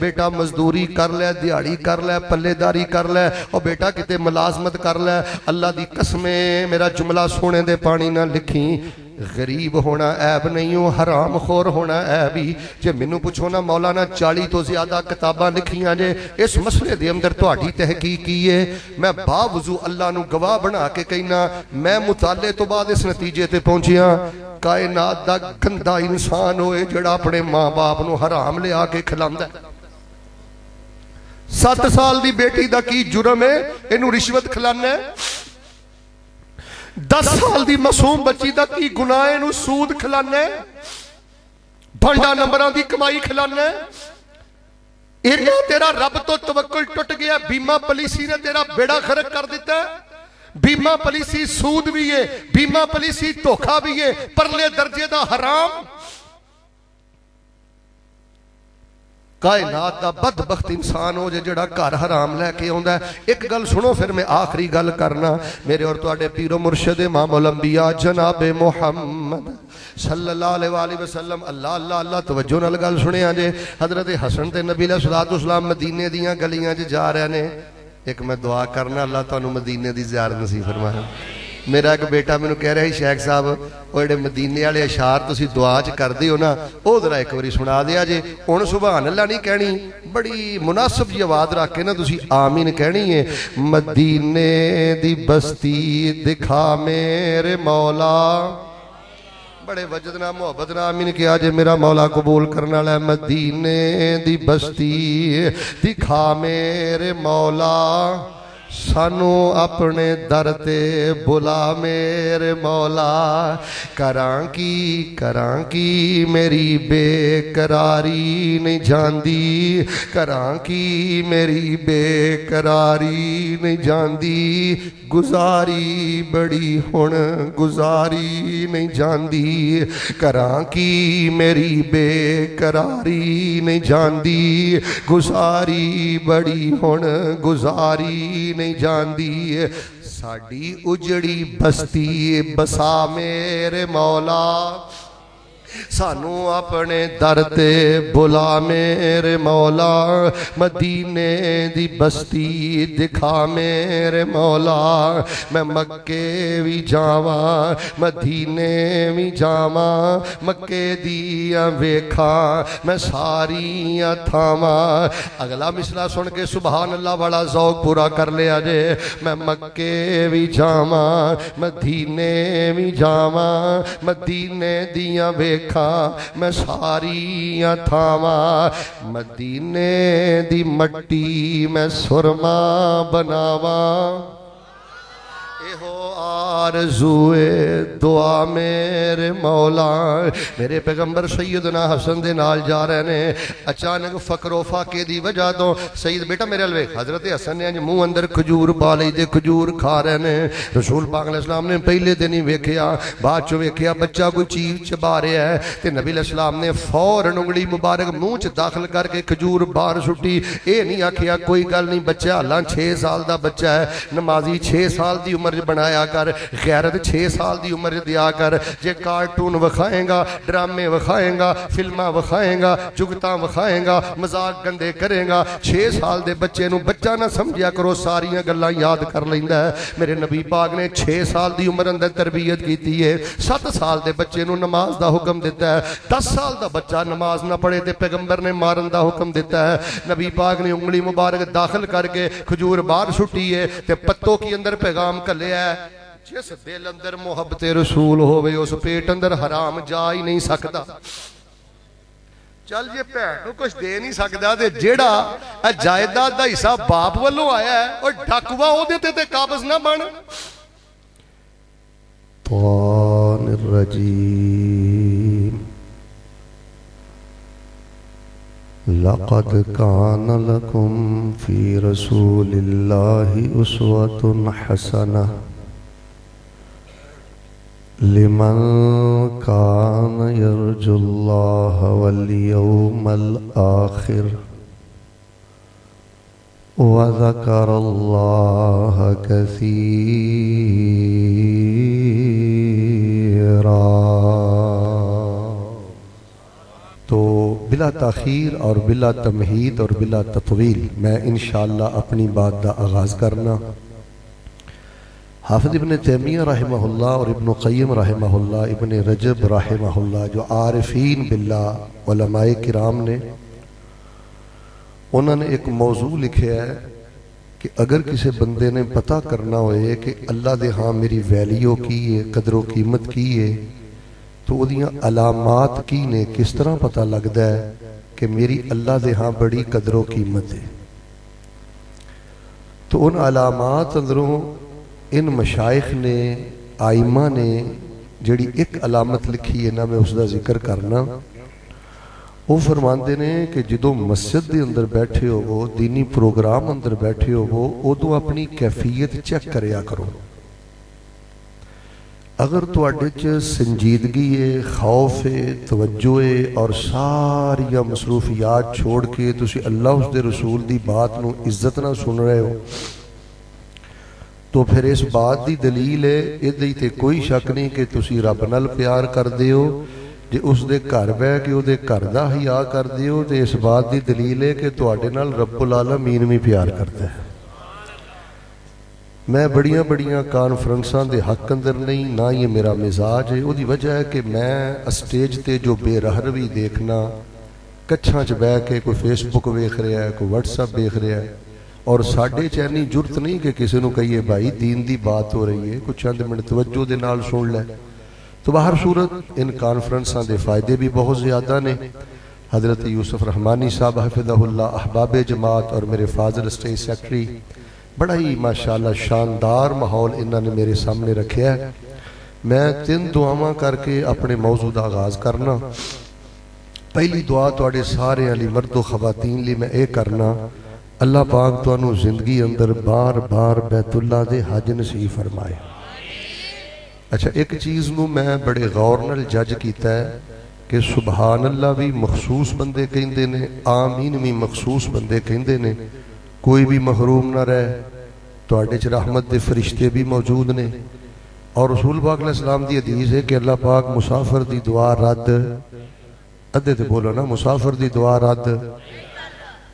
بیٹا مزدوری کر لے دیہڑی کر لے پلے داری کر لے، اور بیٹا کتے ملازمت کر لے، اللہ دی قسمیں میرا جملہ سونے دے پانی نہ لکھی، غریب ہونا عیب نہیں ہوں، حرام خور ہونا عیب ہی، جے منو پوچھو نا مولانا چالی تو زیادہ کتاباں لکھیاں جے، اس مسئلے دے اندر تہاڈی تحقیق کیے میں باوضو اللہ نو گواہ بنا کے کہنا، میں مطالعے تو بعد اس نتیجے تے پہنچیاں، کائنات دا گندا انسان ہوئے جڑا اپنے ماں باپ نو حرام لے آ کے کھلاندا ہے۔ سات سال دی بیٹی دا کی جرم ہے اینو رشوت کھلانا ہے دس سال دی معصوم بچی دا کی گناہ نو سود کھلانا ہے بھنڈا نمبران دی کمائی کھلانا ہے ایک تیرا رب تو توکل ٹوٹ گیا بیمہ پلیسی نے تیرا بیڑا خرق کر دیتا ہے بیمہ پلیسی سود بھی ہے بیمہ پلیسی توکھا بھی ہے پرلے درجے دا حرام کائنات دا بدبخت انسان ہو جے جڑا گھر حرام لے کے ہوندا ہے۔ ایک گل سنو پھر میں آخری گل کرنا۔ میرے اور تواڈے پیر و مرشد امام الانبیاء جناب محمد صلی اللہ علیہ وآلہ وسلم، اللہ اللہ اللہ، توجہ نال گل سنیا جے۔ حضرت حسن تے نبی علیہ الصلوۃ والسلام مدینے دیاں گلیاں وچ جا رہے نے۔ ایک میں دعا کرنا، اللہ تانوں مدینے دی زیارت نصیب فرمائے۔ میرا ایک بیٹا میں کہہ رہا ہے شیخ صاحب وہ جڑے مدینے والے اشار تسی دعا چ کردے ہو نا او ذرا ایک واری سنا دیا جے ہن سبحان اللہ نہیں کہنی بڑی مناسب جی آواز رکھ کے نا تسی آمین کہنی ہے مدینے دی بستی دکھا میرے مولا بڑے وجد نہ محبت نہ آمین کیا جے میرا مولا قبول کرنا لے مدینے دی بستی دکھا میرے مولا سانو اپنے در بلا میرے مولا، کراں کی کراں کی میری بے قراری نہیں جاندی؟ کراں کی میری بے قراری نہیں جاندی؟ گزاری بڑی ہن گزاری نہیں جاندی۔ کراں کی میری بے قراری نہیں جاندی۔ گزاری بڑی ہن گزاری نہیں جاندی۔ ساڑی اجڑی بستی، بسا میرے مولا۔ سانو اپنے در تے بلا میرے مولا مدینے دی بستی دکھا میرے مولا میں مکے بھی جاواں مدینے بھی جاواں مکے دیاں ویکھا میں ساریاں تھاواں اگلا مسئلہ سن کے سبحان اللہ بڑا ذوق پورا کر لیا جے میں مکے بھی جاواں مدینے بھی جاواں مدینے دیاں ویکھا میں ساریاں تھاواں مدینے دی مٹی میں سرما بناواں۔ ہو آرزوے دعا میرے مولا میرے پیغمبر سیدنا حسن دے نال جا رہے نے۔ اچانک فقر و فاقے دی وجہ تو سید بیٹا میرے الوے حضرت حسن نے منہ اندر کھجور پا لئی دے کھجور کھا رہے نے۔ رسول پاک علیہ السلام نے پہلے دن ہی ویکھیا، بعد چ ویکھیا بچہ کوئی چیز چبا رہا ہے۔ تے نبی علیہ السلام نے فوراً انگلی مبارک منہ چ داخل کر کے کھجور باہر سٹی۔ اے نہیں آکھیا، کوئی گل نہیں، بچہ اللہ 6 سال دا بچہ ہے، نمازی 6 سال دی عمر بنایا کر غیرت چھ سال دی عمر دیا کر جے کارٹون وکھائیں گا ڈرامے وکھائیں گا فلمہ وکھائیں گا جگتاں وکھائیں گا مزاق گندے کریں گا چھ سال دے بچے نو بچہ نہ سمجھیا کرو ساریاں گلاں یاد کر لیندا ہے میرے نبی پاک نے چھ سال دی عمر اندر تربیت کیتی ہے سات سال دے بچے نو نماز دا حکم دیتا ہے دس سال دا بچہ نماز نہ پڑھے تے پیغمبر نے مارن دا حکم دیتا ہے نبی پاک نے انگلی مبارک داخل کر کے کھجور باہر چھٹی ہے تے پتوں کی اندر پیغام کلے ہے جس دل اندر محبت رسول ہوئے اس پیٹ اندر حرام جا ہی نہیں سکتا چل جی بھن نو کچھ دے نہیں سکتا تے جیڑا اے جائیداد دا حصہ باپ والوں آیا ہے اور ڈاکوا او دیتے تے قابض نہ بن طان الرجیم لقد كان لكم في رسول الله أسوة حسنة. لمن كان يرجو الله واليوم الآخر وذكر الله كثيرا. بلا تاخیر اور بلا تمہید اور بلا تطویل میں انشاءاللہ اپنی بات دا آغاز کرنا۔ حافظ ابن تیمیہ رحمہ اللہ اور ابن قیم رحمہ اللہ، ابن رجب رحمہ اللہ، جو عارفین باللہ علماء کرام نے، انہوں نے ایک موضوع لکھے ہے کہ اگر کسی بندے نے پتہ کرنا ہوئے کہ اللہ دے ہاں میری ویلیو کی ہے، قدر و قیمت کی ہے تو وہ علامات کی نے کس طرح پتہ لگتا ہے کہ میری اللہ دے ہاں بڑی قدر و قیمت ہے؟ تو ان علامات اندروں ان مشائخ نے، آئمہ نے جڑی ایک علامت لکھی ہے نا میں اس دا ذکر کرنا۔ وہ فرماندے نے کہ جدو مسجد دے اندر بیٹھے ہو وہ دینی پروگرام اندر بیٹھے ہو وہ او تو اپنی کیفیت چیک کریا کرو۔ اگر تو اڈچ سنجیدگی ہے، خوف ہے، توجہ ہے اور ساری مصروفیات چھوڑ کے تسی اللہ اس دے رسول دی بات نو عزت نہ سن رہے ہو، تو پھر اس بات دی دلیل ہے ادھے تے کوئی شک نہیں کہ تسی رب نال پیار کر دیو جے اس دے گھر بہ کے او دے گھر دا حیا کر دیو تے اس بات دی دلیل ہے کہ تواڈے نال رب العالمین بھی پیار کرتا ہے۔ میں بڑیاں بڑیاں کانفرنساں دے حق اندر نہیں، نہ یہ میرا مزاج ہے۔ او دی وجہ ہے کہ میں اسٹیج تے جو بے رہروی دیکھنا، کچھاں چ بہ کے کوئی فیس بک ویکھ رہا ہے، کوئی واٹس ایپ دیکھ رہا ہے۔ اور ساڈے چینی جرت نہیں کہ کسی نو کہیے، بھائی دین دی بات ہو رہی ہے کچھ چند منٹ توجہ دے نال سن لے۔ تو باہر صورت ان کانفرنساں دے فائدے بھی بہت زیادہ نے۔ حضرت یوسف رحمانی صاحب حفظہ اللہ، احباب جماعت اور میرے فاضل اسٹیج سیکٹری بڑا ہی ماشاءاللہ شاندار ماحول انہوں نے میرے سامنے رکھیا ہے۔ میں تین دعاواں کر کے اپنے موضوع دا آغاز کرنا۔ پہلی دعا تواڈے سارے علی مرد و خواتین لی میں اے کرنا، اللہ پاک تو زندگی اندر بار بار بیت اللہ دے حج نصیب فرمائے۔ اچھا ایک چیز نو میں بڑے غور نل جج کیتا ہے کہ سبحان اللہ بھی مخصوص بندے کہندے نے، آمین بھی مخصوص بندے کہندے نے۔ کوئی بھی محروم نہ رہے۔ تو چ رحمت دے فرشتے بھی موجود نے۔ اور رسول پاک علیہ السلام دی حدیث ہے کہ اللہ پاک مسافر دی دعا رد۔ ادھے تے بولو نا، مسافر دی دعا رد۔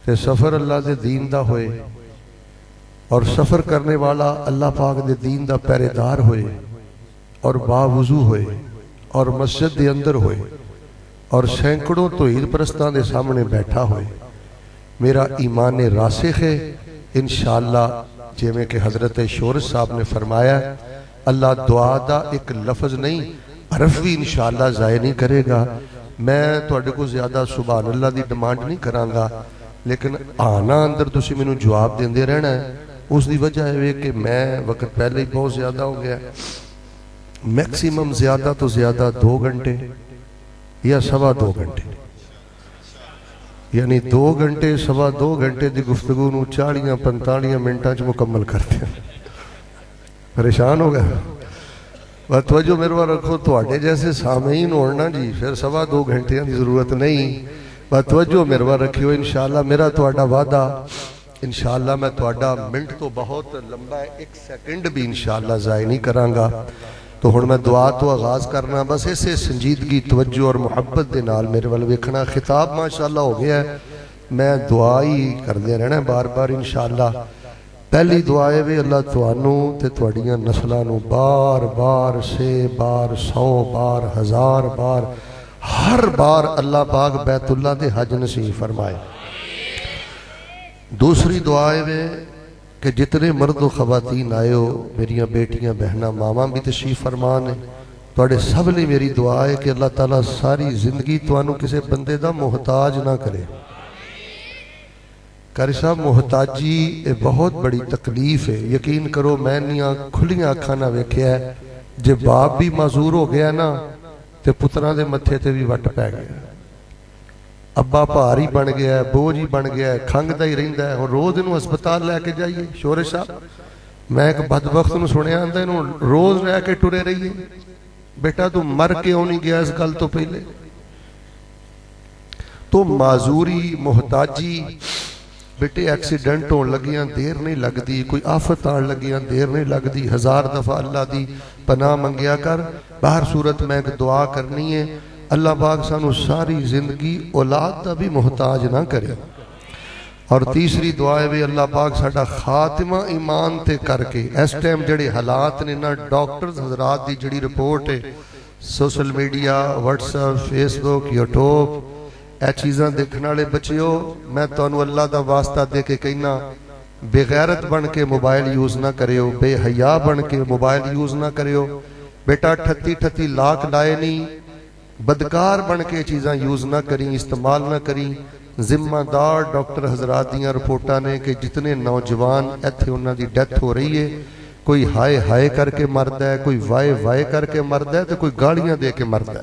تے سفر اللہ دے دین دا ہوئے۔ اور سفر کرنے والا اللہ پاک دے دین دا پیرے دار ہوئے۔ اور باوضو ہوئے۔ اور مسجد دے اندر ہوئے۔ اور سینکڑوں تو عید پرستان دے سامنے بیٹھا ہوئے۔ میرا ایمان راسخ ہے۔ انشاءاللہ جیمے کہ حضرت شور صاحب نے فرمایا، اللہ دعا دا ایک لفظ نہیں، عرف بھی انشاءاللہ ضائع نہیں کرے گا۔ میں تو اڈے کو زیادہ سبحان اللہ دی ڈیمانڈ نہیں کرانگا لیکن آنا اندر تسی میں جواب دیں دے رہنا ہے۔ اس دی وجہ ہے کہ میں وقت پہلے ہی بہت زیادہ ہو گیا۔ میکسیمم زیادہ تو زیادہ دو گھنٹے یا سوا دو گھنٹے۔ یعنی دو گھنٹے، سوا دو گھنٹے دی گفتگو نو چاڑیاں پنتالیاں منٹاں چ مکمل کرتے ہیں پریشان ہو گیا۔ بات توجہ میرے بار رکھو تو جیسے سامعین ہونا جی پھر سوا دو گھنٹے دی ضرورت نہیں۔ بات توجہ میرے بار رکھیو، انشاءاللہ میرا تو وعدہ، انشاءاللہ میں تو منٹ تو بہت لمبا ہے، ایک سیکنڈ بھی انشاءاللہ ضائع نہیں کرانگا تو ہن میں دعا تو آغاز کرنا، بس اسے سنجیدگی، توجہ اور محبت دے نال میرے والے ویکھنا۔ خطاب ماشاءاللہ ہو گیا ہے۔ میں دعا ہی کر دے رہنا بار بار، انشاءاللہ۔ پہلی دعا ہے بھی اللہ توانو تے تواڈیاں نسلاں نو بار بار، سے بار، سو بار، ہزار بار، ہر بار اللہ پاک بیت اللہ دے حج نصیب فرمائے۔ دوسری دعا ہے کہ جتنے مرد و خواتین آئے ہو، میریاں بیٹیاں بہنہ ماما بھی تشریف فرمان ہیں۔ توڑے سب نے میری دعا ہے کہ اللہ تعالیٰ ساری زندگی توانو کسے بندے دا محتاج نہ کرے۔ کاری صاحب، محتاجی ایک بہت بڑی تکلیف ہے۔ یقین کرو، میں نیاں کھلیاں کھانا ویکھیا ہے۔ جب باپ بھی معذور ہو گیا نا، تے پترہ دے متھے تے بھی وٹ پہ گیا۔ ابا پاری بن گیا ہے، بوجھ ہی بن گیا ہے، کھنگ دا ہی رہندا ہے۔ اور روز انہوں اسپتال لے کے جائیے، شورے صاحب۔ میں ایک بدبخت نو سنے آندا انہوں روز رہ کے ٹرے رہیے۔ بیٹا، تو مر کے ہونی گیا اس گل تو پہلے؟ تو معذوری، محتاجی بیٹے ایکسیڈنٹ ہون لگیاں، دیر نہیں لگ دی کوئی آفت آن لگیاں، دیر نہیں لگ دی ہزار دفعہ اللہ دی پناہ منگیا کر۔ باہر صورت میں ایک دعا کرنی ہے۔ اللہ پاک سانو ساری زندگی اولاد دا بھی محتاج نہ کرے۔ اور تیسری دعا ہے بھی اللہ پاک ساڈا خاتمہ ایمان تے کر کے۔ اس ٹائم جڑے حالات نے نا، ڈاکٹرز، حضرات دی جڑی رپورٹ ہے، social media, WhatsApp Facebook YouTube, اے چیزاں دیکھنے والے بچیو، میں تانوں اللہ دا واسطہ دے کے کہنا بے غیرت بن کے موبائل یوز نہ کریو، بے حیا بن کے موبائل یوز نہ کریو۔ بیٹا ٹھتی ٹھتی لاکھ لائے نہیں بدکار بن کے چیزاں یوز نہ کریں، استعمال نہ کریں۔ ذمہ دار ڈاکٹر حضرات دیاں رپورٹاں نے کہ جتنے نوجوان ایتھے انہاں دی ڈیتھ ہو رہی ہے، کوئی ہائے ہائے کر کے مرد ہے، کوئی وائے وائے کر کے مرد ہے تو کوئی گاڑیاں دے کے مرد ہے۔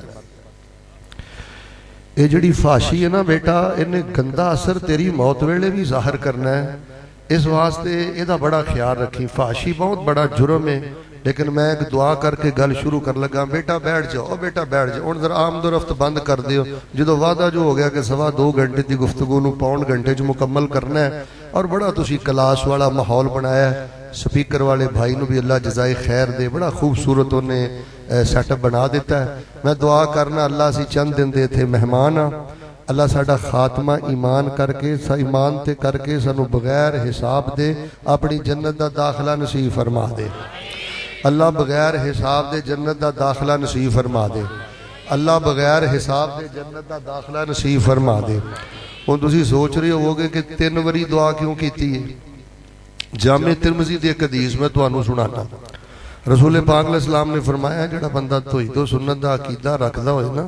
یہ جڑی فاشی ہے نا بیٹا انہیں گندہ اثر تیری موت ویلے بھی ظاہر کرنا ہے۔ اس واسطے یہ بڑا خیال رکھی فاشی بہت بڑا جرم ہے۔ لیکن میں ایک دعا کر کے گل شروع کر لگا، بیٹا بیٹھ جاؤ بیٹا بیٹھ جاؤ، اور ذرا آمد و رفت بند کر دیو۔ جدو وعدہ جو ہو گیا کہ سوا دو گھنٹے دی گفتگو نو پاؤنڈ گھنٹے جو مکمل کرنا ہے، اور بڑا تسی کلاس والا ماحول بنایا ہے۔ سپیکر والے بھائی نو بھی اللہ جزائے خیر دے، بڑا خوبصورت انہیں سیٹ اپ بنا دیتا ہے۔ میں دعا کرنا، اللہ سی چند دن دے تھے مہمان اللہ ساڈا خاتمہ ایمان کر کے ایمان تے کر کے سانو بغیر حساب دے، اپنی جنت دا داخلہ نصیب فرما دے۔ اللہ بغیر حساب دے جنت دا داخلہ نصیب فرما دے۔ اللہ بغیر حساب دے جنت دا داخلہ نصیب فرما دے۔ ہن تسی سوچ رہے ہو ہوگے کہ تین وری دعا کیوں کیتی ہے؟ جامع ترمذی دی ایک حدیث میں تانوں سنانا۔ رسول پاک علیہ السلام نے فرمایا، جڑا بندہ توحید و سنت دا عقیدہ رکھدا ہوئے نا،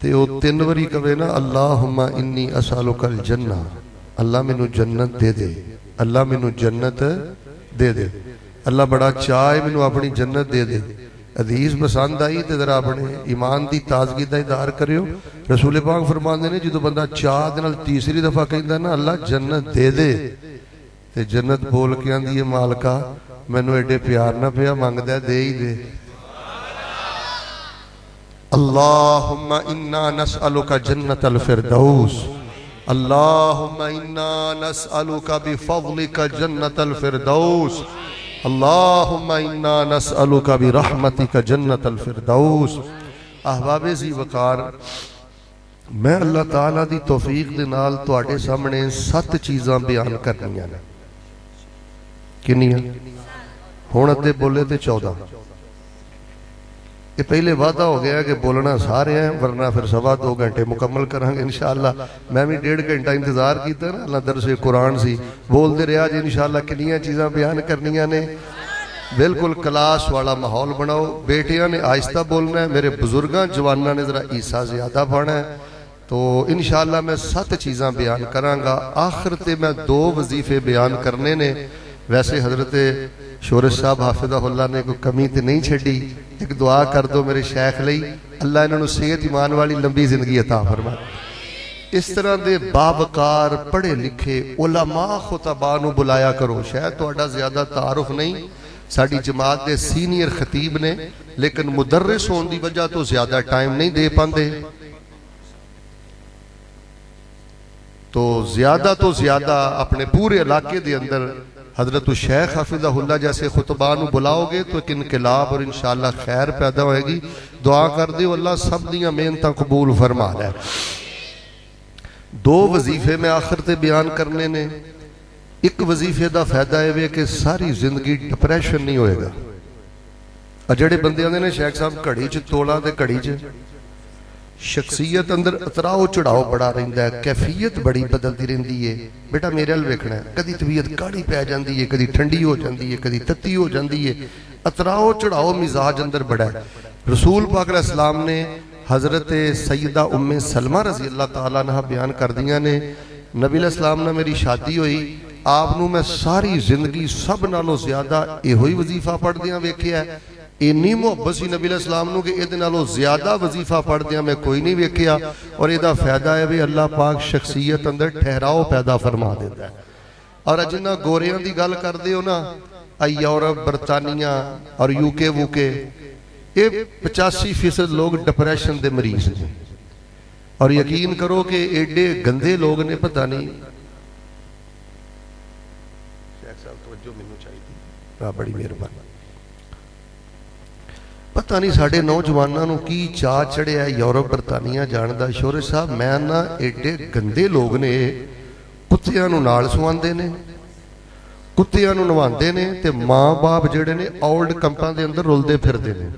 تے او تین وری کہے نا، اللہم انی اسالک الجنہ اللہ مینوں جنت دے دے۔ اللہ مینوں جنت دے دے۔ اللہ بڑا چاہے مینوں اپنی جنت دے دے۔ حدیث پسند آئی تے ذرا اپنے ایمان دی تازگی دا ادار کریو۔ رسول پاک فرماندے نے، جدوں بندہ چاہ دے نال تیسری دفعہ کہندا نا، اللہ جنت دے دے۔ تے جنت بول کے آندی ہے، مالکا، مینوں ایڈے پیار نہ پیا، منگدا دے ہی دے۔ اللهم انا نسالك جنة الفردوس۔ اللهم انا نسالك بفضلك جنة الفردوس۔ اللہم انا نسألوکا برحمتك جنت الفردوس. احباب زی وقار میں اللہ تعالیٰ دی توفیق دے نال آٹے سامنے ست چیزاں بیان کرنیاں نے۔ کنیاں؟ ہن تے بولے تے 14 یہ پہلے وعدہ ہو گیا کہ بولنا سارے ہیں، ورنہ پھر سوا دو گھنٹے مکمل کریں گے انشاءاللہ۔ میں بھی ڈیڑھ گھنٹہ انتظار کیتا نا، اللہ درس قرآن سی۔ بول دے رہا جی انشاءاللہ کنیاں چیزاں بیان کرنیاں نے۔ بالکل کلاس والا ماحول بناؤ۔ بیٹیاں نے آہستہ بولنا ہے، میرے بزرگاں جوانہ نے ذرا عیسیٰ زیادہ پڑھنا ہے۔ تو انشاءاللہ میں سات چیزاں بیان کرانگا۔ آخر تے میں دو وظیفے بیان کرنے نے۔ ویسے حضرت شورش صاحب حافظہ اللہ نے کوئی کمی تے نہیں چھڑی ایک دعا کر دو میرے شیخ لئی۔ اللہ انہوں نے صحت ایمان والی لمبی زندگی عطا فرما۔ اس طرح دے بابکار پڑھے لکھے علماء خطبانو بلایا کرو۔ شاید تو اڈا زیادہ تعارف نہیں ساڑی جماعت دے سینئر خطیب نے، لیکن مدرس ہون دی وجہ تو زیادہ ٹائم نہیں دے پاندے۔ تو زیادہ تو زیادہ اپنے پورے علاقے دے اندر حضرت الشیخ حفظہ اللہ جیسے خطبانو بلاؤ گے تو ایک انقلاب اور انشاءاللہ خیر پیدا ہوئے گی۔ دعا کر دیو اللہ سب دیاں محنتاں قبول فرما رہا ہے دو وظیفے میں آخر تے بیان کرنے نے۔ ایک وظیفے دا فائدہ ہے کہ ساری زندگی ڈپریشن نہیں ہوئے گا۔ اجڑے بندے آنے نے شیخ صاحب کڑی چھ توڑا دے کڑی چھ شخصیت اندر اتراؤ چڑھاؤ بڑا رہندا ہے، کیفیت بڑی بدلتی رہندی ہے۔ بیٹا میرے ال ویکھنا ہے، کدی طبیعت کاڑی پہ جاندی ہے، کدی ٹھنڈی ہو جاندی ہے، کدی تتی ہو جاندی ہے۔ اتراؤ چڑھاؤ مزاج اندر بڑا ہے۔ رسول پاک علیہ السلام نے حضرت سیدہ ام سلمہ رضی اللہ تعالیٰ نے بیان کر دیا نے، نبی علیہ السلام نے میری شادی ہوئی، آپ نو میں ساری زندگی سب نالوں زیادہ یہ ہوئی وظیفہ پڑھ دیا ویکھیا ہے۔ اینی محبت سی نبی علیہ السلام نو کہ اے نالوں زیادہ وظیفہ پڑھ دیا میں کوئی نہیں ویکھیا اور اے دا فائدہ ہے بھی اللہ پاک شخصیت اندر ٹھہراؤ پیدا فرما دیتا ہے۔ اور جنہ گوریاں دی گل کر دیو نا اے یورپ، برطانیہ اور یو کے، وو کے، اے پچاسی فیصد لوگ ڈپریشن دے مریض ہیں اور یقین کرو کہ ایڈے گندے لوگ نے پتہ نہیں۔ شیخ صاحب، توجہ منو چاہیے بڑی مہربانی۔ ਪਤਾ ਨਹੀਂ ਸਾਡੇ ਨੌਜਵਾਨਾਂ ਨੂੰ ਕੀ ਚਾਹ ਚੜਿਆ ਯੂਰਪ, ਬਰਤਾਨੀਆ ਜਾਣ ਦਾ। ਸ਼ੋਰੇ ਸਾਹਿਬ, ਮੈਂ ਨਾ ਐਡੇ ਗੰਦੇ ਲੋਕ ਨੇ, ਕੁੱਤਿਆਂ ਨੂੰ ਨਾਲ ਸੁਆਉਂਦੇ ਨੇ, ਕੁੱਤਿਆਂ ਨੂੰ ਨਵਾਉਂਦੇ ਨੇ ਤੇ ਮਾਂ-ਬਾਪ ਜਿਹੜੇ ਨੇ 올ਡ ਕੰਪਾਂ ਦੇ ਅੰਦਰ ਰੁਲਦੇ ਫਿਰਦੇ ਨੇ।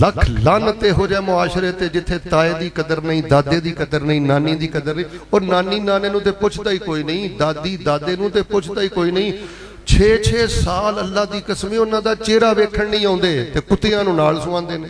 ਲੱਖ ਲਾਨਤ ਹੋ ਜਾ ਮੁਆਸ਼ਰੇ ਤੇ ਜਿੱਥੇ ਤਾਏ ਦੀ ਕਦਰ ਨਹੀਂ, ਦਾਦੇ ਦੀ ਕਦਰ ਨਹੀਂ, ਨਾਨੀ ਦੀ ਕਦਰ ਨਹੀਂ ਔਰ ਨਾਨੀ ਨਾਨੇ ਨੂੰ ਤੇ ਪੁੱਛਦਾ ਹੀ ਕੋਈ ਨਹੀਂ ਦਾਦੀ ਦਾਦੇ ਨੂੰ ਤੇ ਪੁੱਛਦਾ ਹੀ ਕੋਈ ਨਹੀਂ। 6-6 ਸਾਲ ਅੱਲਾ ਦੀ ਕਸਮੀ ਉਹਨਾਂ ਦਾ ਚਿਹਰਾ ਵੇਖਣ ਨਹੀਂ ਆਉਂਦੇ ਤੇ ਕੁੱਤਿਆਂ ਨੂੰ ਨਾਲ ਸੁਆਉਂਦੇ ਨੇ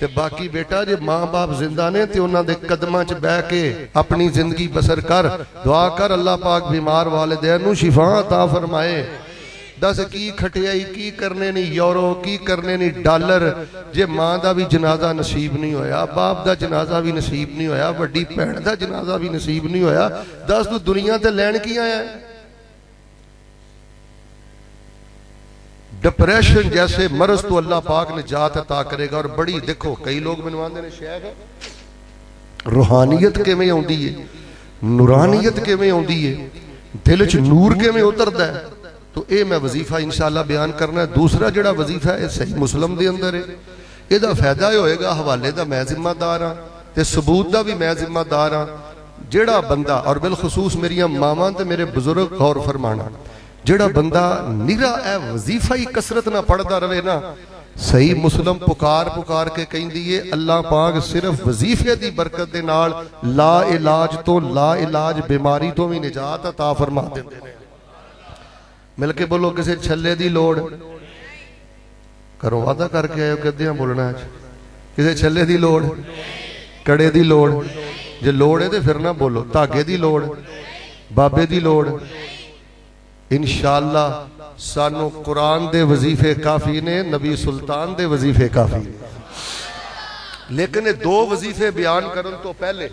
ਤੇ ਬਾਕੀ ਬੇਟਾ ਜੇ ਮਾਂ-ਬਾਪ ਜ਼ਿੰਦਾ ਨੇ ਤੇ ਉਹਨਾਂ ਦੇ ਕਦਮਾਂ 'ਚ ਬਹਿ ਕੇ ਆਪਣੀ ਜ਼ਿੰਦਗੀ ਬਸਰ ਕਰ ਦੁਆ ਕਰ ਅੱਲਾ ਪਾਕ ਬਿਮਾਰ ਵਾਲਿਦੈਨ ਨੂੰ ਸ਼ਿਫਾ عطا ਫਰਮਾਏ ਦੱਸ ਕੀ ਖਟਿਆਈ ਕੀ ਕਰਨੇ ਨਹੀਂ ਯੂਰੋ ਕੀ ਕਰਨੇ ਨਹੀਂ ਡਾਲਰ ਜੇ ਮਾਂ ਦਾ ਵੀ ਜਨਾਜ਼ਾ ਨਸੀਬ ਨਹੀਂ ਹੋਇਆ ਬਾਪ ਦਾ ਜਨਾਜ਼ਾ ਵੀ ਨਸੀਬ ਨਹੀਂ ਹੋਇਆ ਵੱਡੀ ਭੈਣ ਦਾ ਜਨਾਜ਼ਾ ਵੀ ਨਸੀਬ ਨਹੀਂ ਹੋਇਆ ਦੱਸ ਤੂੰ ਦੁਨੀਆ ਤੇ ਲੈਣ ਕੀ ਆਇਆ ڈپریشن جیسے مرض تو اللہ پاک نے جات عطا کرے گا اور بڑی دیکھو، کئی لوگ منواندے نے شیخ ہے۔ روحانیت کے میں ہوں دیئے نورانیت کے میں ہوں دیئے دلچ نور کے میں اتر دائیں تو اے میں وظیفہ انشاءاللہ بیان کرنا ہے۔ دوسرا جڑا وظیفہ ہے، صحیح مسلم دے اندر ہے۔ اے دا فائدہ ہوئے گا، حوالے دا میں ذمہ دارا ہاں تے ثبوت دا بھی میں ذمہ دارا ہاں۔ جڑا بندہ، اور بالخصوص میری ماما تے میرے بزرگ غور فرمانا جڑا بندہ نرا اے وظیفہ ہی کسرت نہ پڑھتا رہے نا، صحیح مسلم پکار پکار کے کہیں دیئے اللہ پاک صرف وظیفہ دی برکت دے نال لا علاج تو لا علاج بیماری تو بھی نجات عطا فرما دے ملکے بولو کسے چھلے دی لوڑ۔ کرو وعدہ کر کے آئے کہ ہیں بولنا ہے۔ کسے چھلے دی لوڑ، کڑے دی لوڑ۔ جے لوڑے دے پھر نہ بولو تاگے دی لوڑ، بابے دی لوڑ۔ انشاءاللہ سانو قرآن دے وظیفے کافی نے، نبی سلطان دے وظیفے کافی نے۔ لیکن دو وظیفے بیان کرن تو پہلے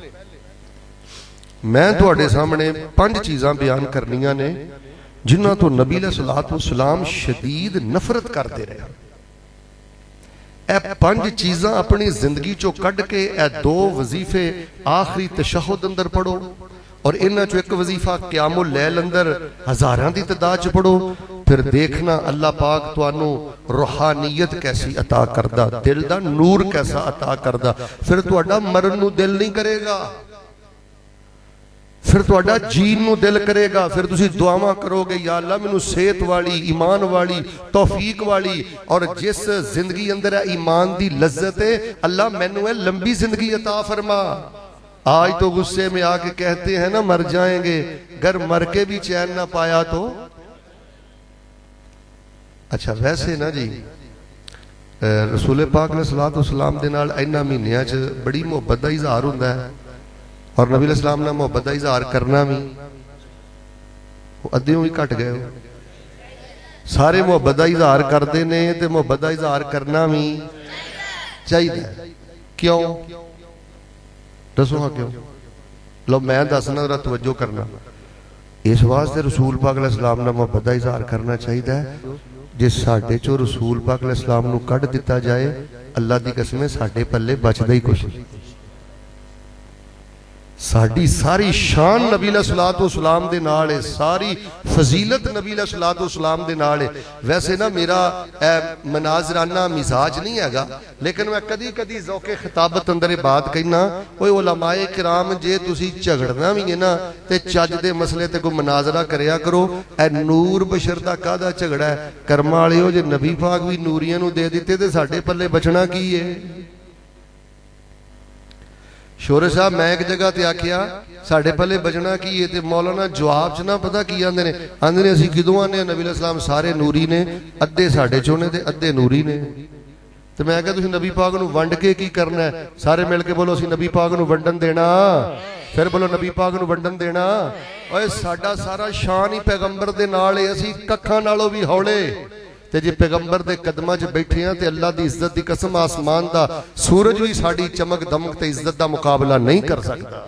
میں تھوڑے سامنے پنج چیزاں بیان کرنیاں نے جنہ تو نبی علیہ الصلوۃ شدید نفرت کرتے رہے۔ اے پنج چیزاں اپنی زندگی چو کڈ کے اے دو وظیفے آخری تشہد اندر پڑھو۔ اور انہا چوں ایک وظیفہ قیام اللیل اندر ہزاراں دی تعداد پڑو پڑھو، پھر دیکھنا اللہ پاک توانو روحانیت کیسی عطا کردہ، دل دا نور کیسا عطا کردہ۔ پھر تہاڈا مرن مرنو دل نہیں کرے گا۔ پھر تہاڈا جین نو دل کرے گا۔ پھر تسی دعاواں کرو گے، یا اللہ منو صحت والی، ایمان والی، توفیق والی۔ اور جس زندگی اندر ہے، ایمان دی لذت ہے، اللہ منو ہے لمبی زندگی عطا فرما۔ آج تو غصے میں آ کے کہتے ہیں نا، مر جائیں گے۔ گر مر کے بھی چین نہ پایا تو؟ اچھا ویسے نا جی رسول پاک نے سلاۃ اسلام کے انہوں مہینوں چ بڑی محبت کا اظہار ہوتا ہے۔ اور نبی السلام نے محبت کا اظہار کرنا بھی۔ وہ ادھیوں ہی کٹ گئے ہو۔ سارے محبت کا اظہار کرتے ہیں تو محبت کا اظہار کرنا بھی چاہیے کیوں؟ دسو ہاں کیوں لو میں دسنا ذرا توجہ کرنا اس واسطے رسول پاک علیہ السلام نے محبت کا اظہار کرنا چاہیے جس ساڈے چو رسول پاک علیہ السلام نو کٹ دیتا جائے اللہ دی قسم ساڈے پلے بچدا ہی کچھ ساڑھی ساری شان نبی علیہ الصلوۃ دے نال ساری فضیلت نبی علیہ الصلوۃ دے نال ویسے نا میرا مناظرانہ مزاج نہیں ہے گا لیکن میں کدی کدی ذوق خطابت اندر بات کہنا اوے علماء کرام جے تسی جھگڑنا وی ہے نا تے چج دے مسئلے تے کوئی مناظرہ کریا کرو اے نور بشر دا کادا جھگڑا ہے کرما والےو جے نبی پاک بھی نوریاں دے دیتے تے ساڈے پلے بچنا کی ਸ਼ੋਰੇ ਸਾਹਿਬ, ਮੈਂ ਇੱਕ ਜਗ੍ਹਾ ਤੇ ਆਖਿਆ, ਸਾਡੇ ਪੱਲੇ ਬਜਣਾ ਕੀ ਹੈ ਤੇ ਮੌਲਾਨਾ ਜਵਾਬ ਚ ਨਾ ਪਤਾ ਕੀ ਆਂਦੇ ਨੇ? ਆਂਦੇ ਨੇ, ਅਸੀਂ ਕਿਦੋਂ ਆਨੇ ਨਬੀ ਅਸਲਾਮ ਸਾਰੇ ਨੂਰੀ ਨੇ, ਅੱਧੇ ਸਾਡੇ ਚੋਂ ਨੇ ਤੇ ਅੱਧੇ ਨੂਰੀ ਨੇ। ਤੇ ਮੈਂ ਕਿਹਾ, ਤੁਸੀਂ ਨਬੀ ਪਾਕ ਨੂੰ ਵੰਡ ਕੇ ਕੀ ਕਰਨਾ ਸਾਰੇ ਮਿਲ ਕੇ ਬੋਲੋ, ਅਸੀਂ ਨਬੀ ਪਾਕ ਨੂੰ ਵੰਡਣ ਦੇਣਾ। ਫਿਰ ਬੋਲੋ, ਨਬੀ ਪਾਕ ਨੂੰ ਵੰਡਣ ਦੇਣਾ। ਓਏ, ਸਾਡਾ ਸਾਰਾ ਸ਼ਾਨ ਹੀ ਪੈਗੰਬਰ ਦੇ ਨਾਲ ਏ, ਅਸੀਂ ਕੱਖਾਂ ਨਾਲੋਂ ਵੀ ਹੌਲੇ। ਤੇ ਜੇ ਪੈਗੰਬਰ ਦੇ ਕਦਮਾਂ 'ਚ ਬੈਠੇ ਆ ਤੇ ਅੱਲਾ ਦੀ ਇੱਜ਼ਤ ਦੀ ਕਸਮ ਆਸਮਾਨ ਦਾ ਸੂਰਜ ਵੀ ਸਾਡੀ ਚਮਕ ਦਮਕ ਤੇ ਇੱਜ਼ਤ ਦਾ ਮੁਕਾਬਲਾ ਨਹੀਂ ਕਰ ਸਕਦਾ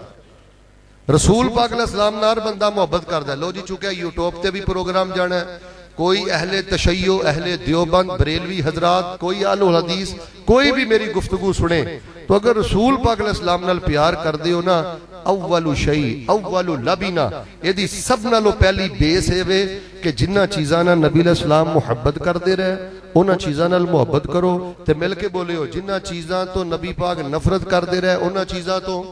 ਰਸੂਲ ਪਾਕ ਅਲੈਹ ਸਲਾਮ ਨਾਲ ਬੰਦਾ ਮੁਹੱਬਤ ਕਰਦਾ ਲੋ ਜੀ کوئی اہل تشیع، اہل دیوبند، بریلوی حضرات، کوئی آل حدیث، کوئی بھی میری گفتگو سنیں، تو اگر رسول پاک علیہ السلام نال پیار کر دیو نا، اول شئی اول لبینا یہ دی سب نالو پہلی بیس ہے وے کہ جنہ چیزانا نبی علیہ السلام محبت کر دے رہے اونا چیزانا محبت کرو، تے مل کے بولے ہو، جنہ چیزان تو نبی پاک نفرت کر دے رہے اونا چیزان تو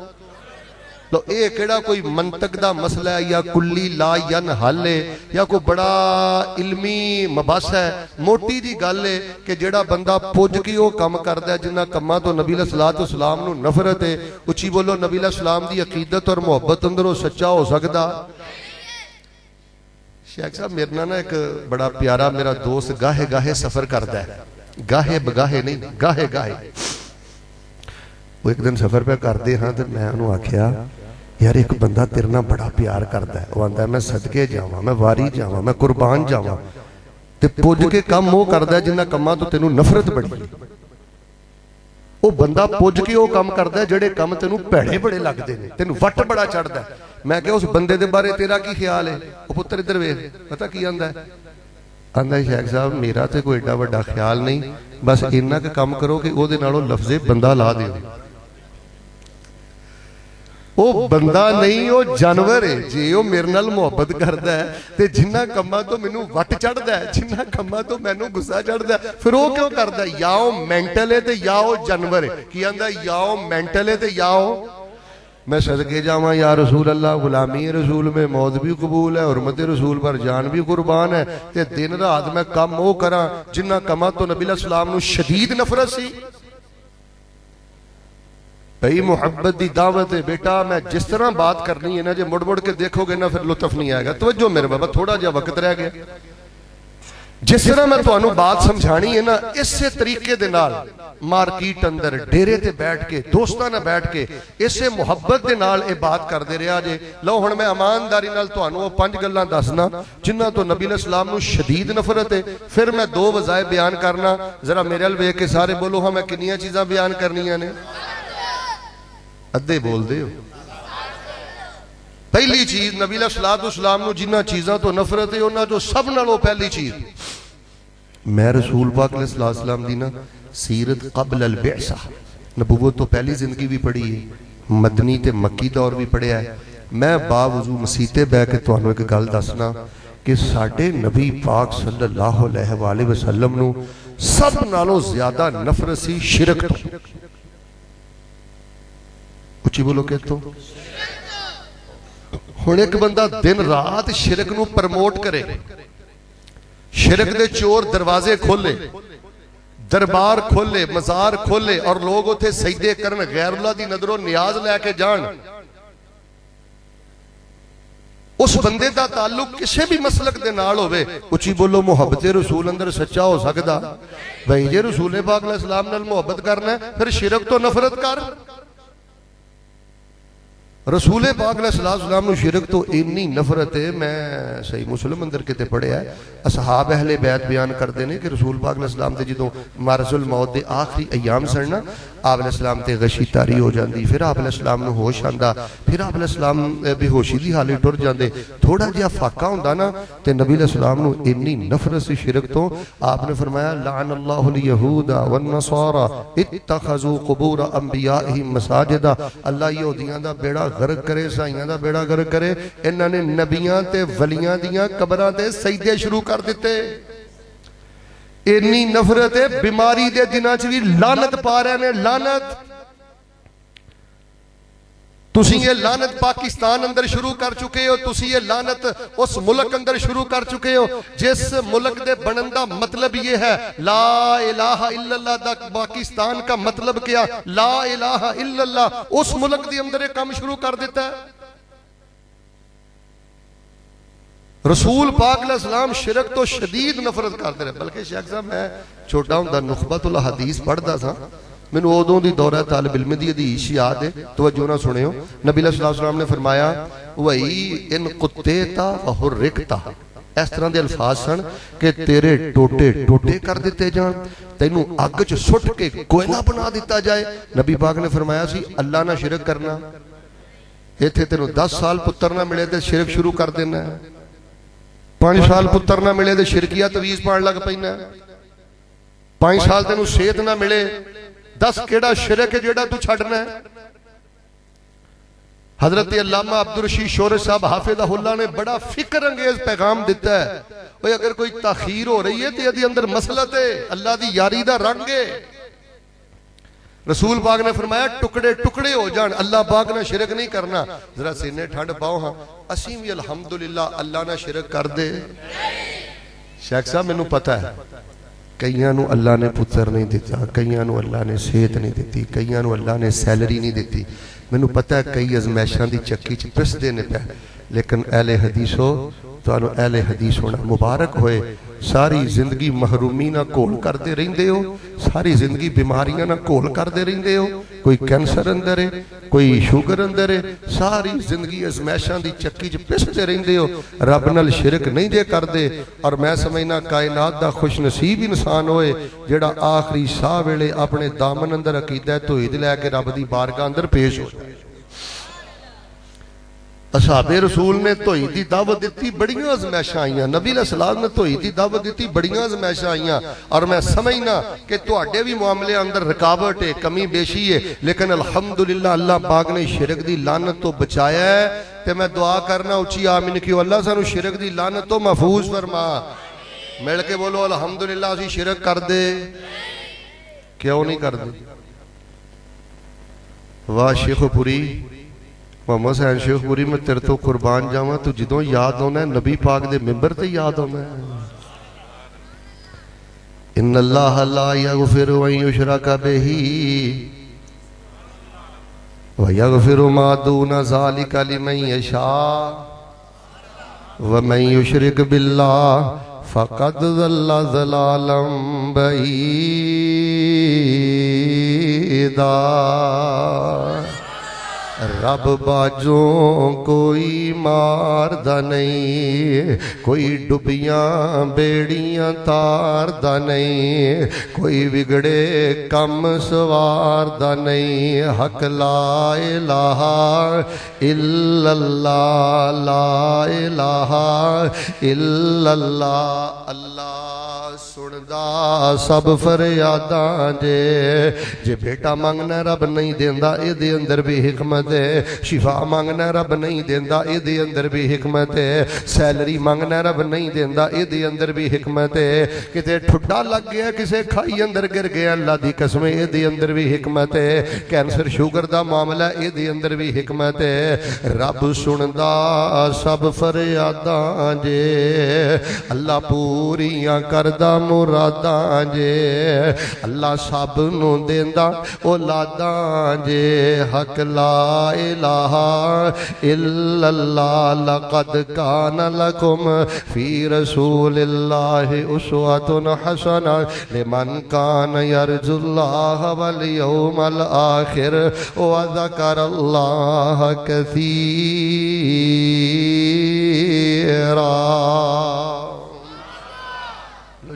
تو اے کیڑا کوئی منطق دا مسئلہ ہے یا کلی لا ین حل یا کوئی بڑا علمی مباس ہے، موٹی دی گل کہ جیڑا بندہ پوج کے وہ کم کردا ہے جنہ کما تو نبی علیہ الصلوۃ نو نفرت ہے، اچھی بولو نبی علیہ السلام دی عقیدت اور محبت اندر سچا ہو سکتا شیخ صاحب، میرے نا ایک بڑا پیارا میرا دوست گاہے گاہے سفر کرتا ہے۔ گاہے بگاہے نہیں، گاہے گاہے۔ وہ ایک دن سفر پہ کرتے ہاں تو میں انہوں آکھیا ਯਾਰ ਇੱਕ ਬੰਦਾ ਤੇਰੇ ਨਾਲ ਬੜਾ ਪਿਆਰ ਕਰਦਾ ਹੈ। ਉਹ ਆਂਦਾ, ਮੈਂ ਸਦਕੇ ਜਾਵਾਂ, ਮੈਂ ਵਾਰੀ ਜਾਵਾਂ, ਮੈਂ ਕੁਰਬਾਨ ਜਾਵਾਂ। ਤੇ ਪੁੱਜ ਕੇ ਕੰਮ ਉਹ ਕਰਦਾ ਜਿੰਨਾ ਕੰਮਾਂ ਤੋਂ ਤੈਨੂੰ ਨਫ਼ਰਤ ਬੜੀ ਉਹ ਬੰਦਾ ਪੁੱਜ ਕੇ ਉਹ ਕੰਮ ਕਰਦਾ ਜਿਹੜੇ ਕੰਮ ਤੈਨੂੰ ਭੈੜੇ ਬੜੇ ਲੱਗਦੇ ਨੇ, ਤੈਨੂੰ ਵੱਟ ਬੜਾ ਚੜਦਾ ਮੈਂ ਕਿਹਾ, ਉਸ ਬੰਦੇ ਦੇ ਬਾਰੇ ਤੇਰਾ ਕੀ ਖਿਆਲ ਹੈ ਉਹ ਪੁੱਤਰ ਇੱਧਰ ਵੇਖ, ਪਤਾ ਕੀ ਆਂਦਾ ਆਂਦਾ, ਸ਼ੇਖ ਸਾਹਿਬ, ਮੇਰਾ ਤੇ ਕੋਈ ਏਡਾ ਵੱਡਾ ਖਿਆਲ ਨਹੀਂ, ਬਸ ਇੰਨਾ ਕੁ ਕੰਮ ਕਰੋ ਕਿ ਉਹਦੇ ਨਾਲੋਂ ਲਫ਼ਜ਼ੇ ਬੰਦਾ ਲਾ ਦਿਓ। ਉਹ ਬੰਦਾ جانور ਉਹ ਜਾਨਵਰ ਹੈ ਜੇ، ਉਹ ਮੇਰੇ ਨਾਲ ਮੁਹੱਬਤ ਕਰਦਾ ਹੈ ਤੇ ਜਿੰਨਾ ਕੰਮਾਂ ਤੋਂ ਮੈਨੂੰ ਵੱਟ ਚੜਦਾ ਹੈ، ਜਿੰਨਾ ਕੰਮਾਂ ਤੋਂ ਮੈਨੂੰ ਗੁੱਸਾ ਚੜਦਾ ਫਿਰ ਉਹ ਕਿਉਂ ਕਰਦਾ ਜਾਂ ਉਹ ਮੈਂਟਲ ਹੈ ਤੇ ਜਾਂ ਉਹ ਜਾਨਵਰ ਹੈ? ਕੀ ਆਂਦਾ، ਜਾਂ ਉਹ ਮੈਂਟਲ ਹੈ ਤੇ ਜਾਂ ਉਹ? میں صدقے جاواں یا رسول اللہ غلامی رسول میں موت بھی قبول ہے حرمت رسول پر جان بھی قربان ہے تے دن رات میں کم وہ کرا جنہ کما تو نبی علیہ السلام نو شدید نفرت سی بھئی محبت دی دعوت ہے بیٹا، میں جس طرح بات کرنی ہے نا جی مڑ مڑ کے دیکھو گے نا، پھر لطف نہیں آئے گا۔ توجہ میرے بابا، تھوڑا جا وقت رہ گیا۔ جس طرح میں تو تمہوں بات سمجھانی ہے نا اس سے طریقے دے نال مارکیٹ اندر ڈیرے تے بیٹھ کے دوستہ نہ بیٹھ کے اس سے محبت دے نال اے بات کر دے رہا جے لو ہن میں امان داری نال تو وہ پنچ گلہ دسنا جنہ تو نبی علیہ السلام نو شدید نفرت ہے۔ پھر میں دو وظائف بیان کرنا، ذرا میرے ال کے سارے بولو ہاں میں کنیاں چیزاں بیان کرنی کرنیاں نے۔ ادھے بول دے ہو۔ پہلی چیز نبی علیہ الصلوۃ والسلام نو جنہ چیزاں تو نفرت ہے انہا جو سب نہ لو پہلی چیز۔ میں رسول پاک علیہ السلام دینا سیرت قبل البعصہ نبوت تو پہلی زندگی بھی پڑی ہے، مدنی تے مکی دور بھی پڑھیا ہے۔ میں باوضو مسیتے بے کے توانوے کے گل دسنا کہ ساٹھے نبی پاک صلی اللہ علیہ وآلہ وسلم نو سب نالوں زیادہ نفرسی شرک تو۔ اچھی بولو کہ تو ہوں ایک بندہ دن رات شرک نو پرموٹ کرے شرک دے چور دروازے کھولے دربار کھولے مزار کھولے اور لوگ اتنے سجدے کرن غیر اللہ دی نظر و نیاز لے کے جان اس بندے دا تعلق کسے بھی مسلک دے نال ہوئے اچھی بولو محبت رسول اندر سچا ہو سکتا بھائی جی رسول پاک علیہ السلام نال محبت کرنا ہے پھر شرک تو نفرت کر رسول پاک علیہ السلام نے شرک تو انی نفرت ہے، میں صحیح مسلم اندر کے تے پڑے ہے۔ اصحاب اہل بیت بیان کرتے ہیں کہ رسول پاک علیہ السلام تے تو مارز الموت دے آخری ایام سڑنا آپ علیہ السلام تے غشی تاری ہو جاندی، پھر آپ علیہ السلام نو ہوش آندہ پھر آپ علیہ السلام بے ہوشی دی حالی ٹر جاندے۔ تھوڑا جیا فاقہ ہوندا نا، تے نبی علیہ السلام نو انی نفرت سے شرک تو آپ نے فرمایا، لعن اللہ لیہودا والنصارا اتخذو قبور انبیائی مساجدہ اللہ یہ دیاں دا بیڑا غرق کرے، سائیاں دا بیڑا غرق کرے، انہاں نے نبیاں تے ولیاں دیاں کبران تے سیدے شروع کر دتے اینی نفرت ہے بیماری دے دنہ چوی لانت پا رہے ہیں لانت تسی یہ لانت پاکستان اندر شروع کر چکے ہو تسی یہ لانت اس ملک اندر شروع کر چکے ہو جس ملک دے بنن دا مطلب یہ ہے لا الہ الا اللہ دا پاکستان کا مطلب کیا لا الہ الا اللہ اس ملک دے اندر یہ کام شروع کر دیتا ہے رسول پاک علیہ السلام شرک تو شدید نفرت کرتے رہے، بلکہ شیخ صاحب، میں چھوٹا ہوں، دا نخبت اللہ الحدیث پڑھتا تھا میں نے ادوں دی دورہ طالب علم دی ایشی آدھے تو وہ جو نہ سنے ہو نبی علیہ السلام نے فرمایا، وہی ان قتیتا وحرکتا اس طرح دے الفاظ سن کہ تیرے ٹوٹے ٹوٹے کر دیتے جان، تینو اگ چ سٹ کے کوئلہ بنا دیتا جائے۔ نبی پاک نے فرمایا سی، اللہ نہ شرک کرنا۔ یہ تھے تینو دس سال پتر نہ ملے تے شرک شروع کر دینا۔ ہے پانچ سال پتر نہ ملے تو شرکیہ تویز پڑھ لگ پینا پانچ سال تینوں صحت نہ ملے۔ دس کیڑا شرک ہے جیڑا تو چھڑنا ہے۔ حضرت علامہ عبدالرشید شور صاحب حافظ اللہ نے بڑا فکر انگیز پیغام دیتا ہے۔ اگر کوئی تاخیر ہو رہی ہے تو یہ اندر مسئلہ ہے اللہ دی یاری دا رنگ رسول پاک نے فرمایا ٹکڑے ٹکڑے ہو جان، اللہ پاک نہ شرک نہیں کرنا۔ ذرا سینے ٹھنڈ پاؤ ہاں۔ اسیم بھی الحمدللہ اللہ نہ شرک کر دے۔ شیخ صاحب میں نو پتا ہے۔ کئیان نو اللہ نے پتر نہیں دیتا کئیان نو اللہ نے صحت نہیں دیتی کئیان نو اللہ نے سیلری نہیں دیتی میں نو پتا ہے کئی ازمیشان دی چکی چ پس دینے پہ لیکن اہل حدیث ہو تو اہل حدیث ہونا مبارک ہوئے۔ ਸਾਰੀ ਜ਼ਿੰਦਗੀ ਮਹਰੂਮੀ ਨਾਲ ਘੋਲ ਕਰਦੇ ਰਹਿੰਦੇ ਹੋ ਸਾਰੀ ਜ਼ਿੰਦਗੀ ਬਿਮਾਰੀਆਂ ਨਾਲ ਘੋਲ ਕਰਦੇ ਰਹਿੰਦੇ ਹੋ ਕੋਈ ਕੈਂਸਰ ਅੰਦਰ ਹੈ ਕੋਈ ਸ਼ੂਗਰ ਅੰਦਰ ਹੈ ਸਾਰੀ ਜ਼ਿੰਦਗੀ ਅਜ਼ਮੈਸ਼ਾਂ ਦੀ ਚੱਕੀ 'ਚ ਪਿਸਦੇ ਰਹਿੰਦੇ ਹੋ ਰੱਬ ਨਾਲ ਸ਼ਿਰਕ ਨਹੀਂ ਜੇ ਕਰਦੇ ਔਰ ਮੈਂ ਸਮਝਣਾ ਕਾਇਨਾਤ ਦਾ ਖੁਸ਼ ਨਸੀਬ ਇਨਸਾਨ ਹੋਏ ਜਿਹੜਾ ਆਖਰੀ ਸਾਹ ਵੇਲੇ ਆਪਣੇ ਦਾਮਨ ਅੰਦਰ ਅਕੀਦਾ ਤੋਹੀਦ ਲੈ ਕੇ ਰੱਬ ਦੀ ਬਾਰਗਾਹ ਅੰਦਰ ਪੇਸ਼ ਹੋ ਜਾਏ اصحاب رسول نے توئی دی دعوت دیتی، بڑیاں ازمیشاں آئیاں۔ نبی علیہ السلام نے توئی دی دعوت دیتی، بڑیاں ازمیشاں آئیاں۔ اور میں سمجھنا کہ تواڈے بھی معاملے اندر رکاوٹ ہے، کمی بیشی ہے، لیکن الحمدللہ اللہ پاک نے شرک دی لعنت تو بچایا ہے۔ تے میں دعا کرنا اچھی آمین کیو اللہ سانو شرک دی لانت تو محفوظ فرما۔ مل کے بولو، الحمدللہ اسی شرک کر دے۔ کیوں نہیں کر دے؟ واہ شیخ پوری۔ محمد حسین شیخ پوری، میں تیرے تو قربان جاواں، تو جدوں یاد ہونا ہے، نبی پاک دے ممبر تے یاد ہونا ہے۔ ان اللہ لا یغفر و یشرک به و یغفر ما دون ذلك لمن یشاء ومن یشرک بالله فقد ضل ضلالا بعیدا۔ رب باجوں کوئی ماردہ نہیں، کوئی ڈبیاں بیڑیاں تاردہ نہیں، کوئی بگڑے کم سواردہ نہیں۔ حق لا الہ الا اللہ، لا الہ الا اللہ اللہ سندا سب فریاداں جے جے بیٹا مانگنا رب نہیں دیندہ اے دے اندر بھی حکمت ہے شفا مانگنا رب نہیں دیندہ اے دے اندر بھی حکمت ہے سیلری مانگنا رب نہیں دیندہ اے دے اندر بھی حکمت ہے کتے ٹھڈا لگ گیا کسے کھائی اندر گر گیا اللہ دی قسم اے دے اندر بھی حکمت ہے کینسر شوگر دا معاملہ اے دے اندر بھی حکمت ہے رب سندا سب فریاداں جے اللہ پوریاں کردہ مراداں جے اللہ سب نو دیندہ اولاداں جے حق لا الہ الا اللہ لقد کان لکم فی رسول اللہ اسوات حسن لمن کان یرج اللہ والیوم الآخر وذکر اللہ کثیرا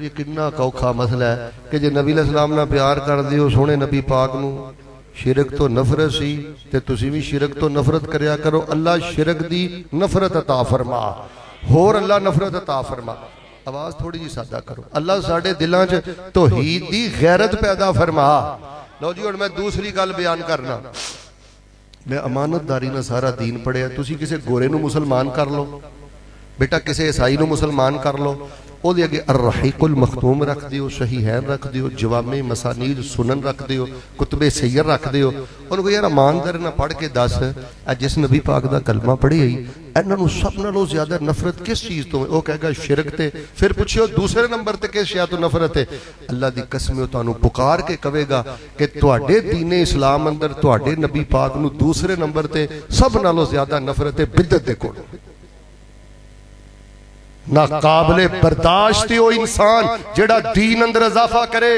یہ کتنا کوکھا مسئلہ ہے کہ جے نبی علیہ السلام نہ پیار کر دیو سونے نبی پاک نو۔ شرک تو نفرت سی تے تسی بھی شرک تو نفرت کریا کرو۔ اللہ شرک دی نفرت عطا فرما۔ ہور اللہ نفرت عطا فرما۔ آواز تھوڑی جی سادہ کرو۔ اللہ ساڑھے دلان چ توحید دی غیرت پیدا فرما۔ لو جی اور میں دوسری گل بیان کرنا۔ میں امانت داری نہ سارا دین پڑھیا۔ تسی کسے گورے نو مسلمان کر لو۔ بیٹا، کسے عیسائی نو مسلمان کر لو۔ او دے اگے الرحیق المختوم رکھ دیو صحیحین رکھ دیو جوامع مسانید سنن رکھ دیو کتب سیر رکھ دیو انہوں کو یار اماندار نہ پڑھ کے دس اے جس نبی پاک دا کلمہ پڑھی آئی انہوں نے سب نالوں زیادہ نفرت کس چیز تو ہے وہ کہے گا شرک تے پھر پوچھو دوسرے نمبر تے کس شیعہ تو نفرت ہے اللہ دی قسم تو انہوں پکار کے کہے گا کہ تواڈے دین اسلام اندر تواڈے نبی پاک نو دوسرے نمبر تے سب نالوں زیادہ نفرت ہے بدت دے کول نہ قابل برداشت ہو انسان جڑا دین اندر اضافہ کرے۔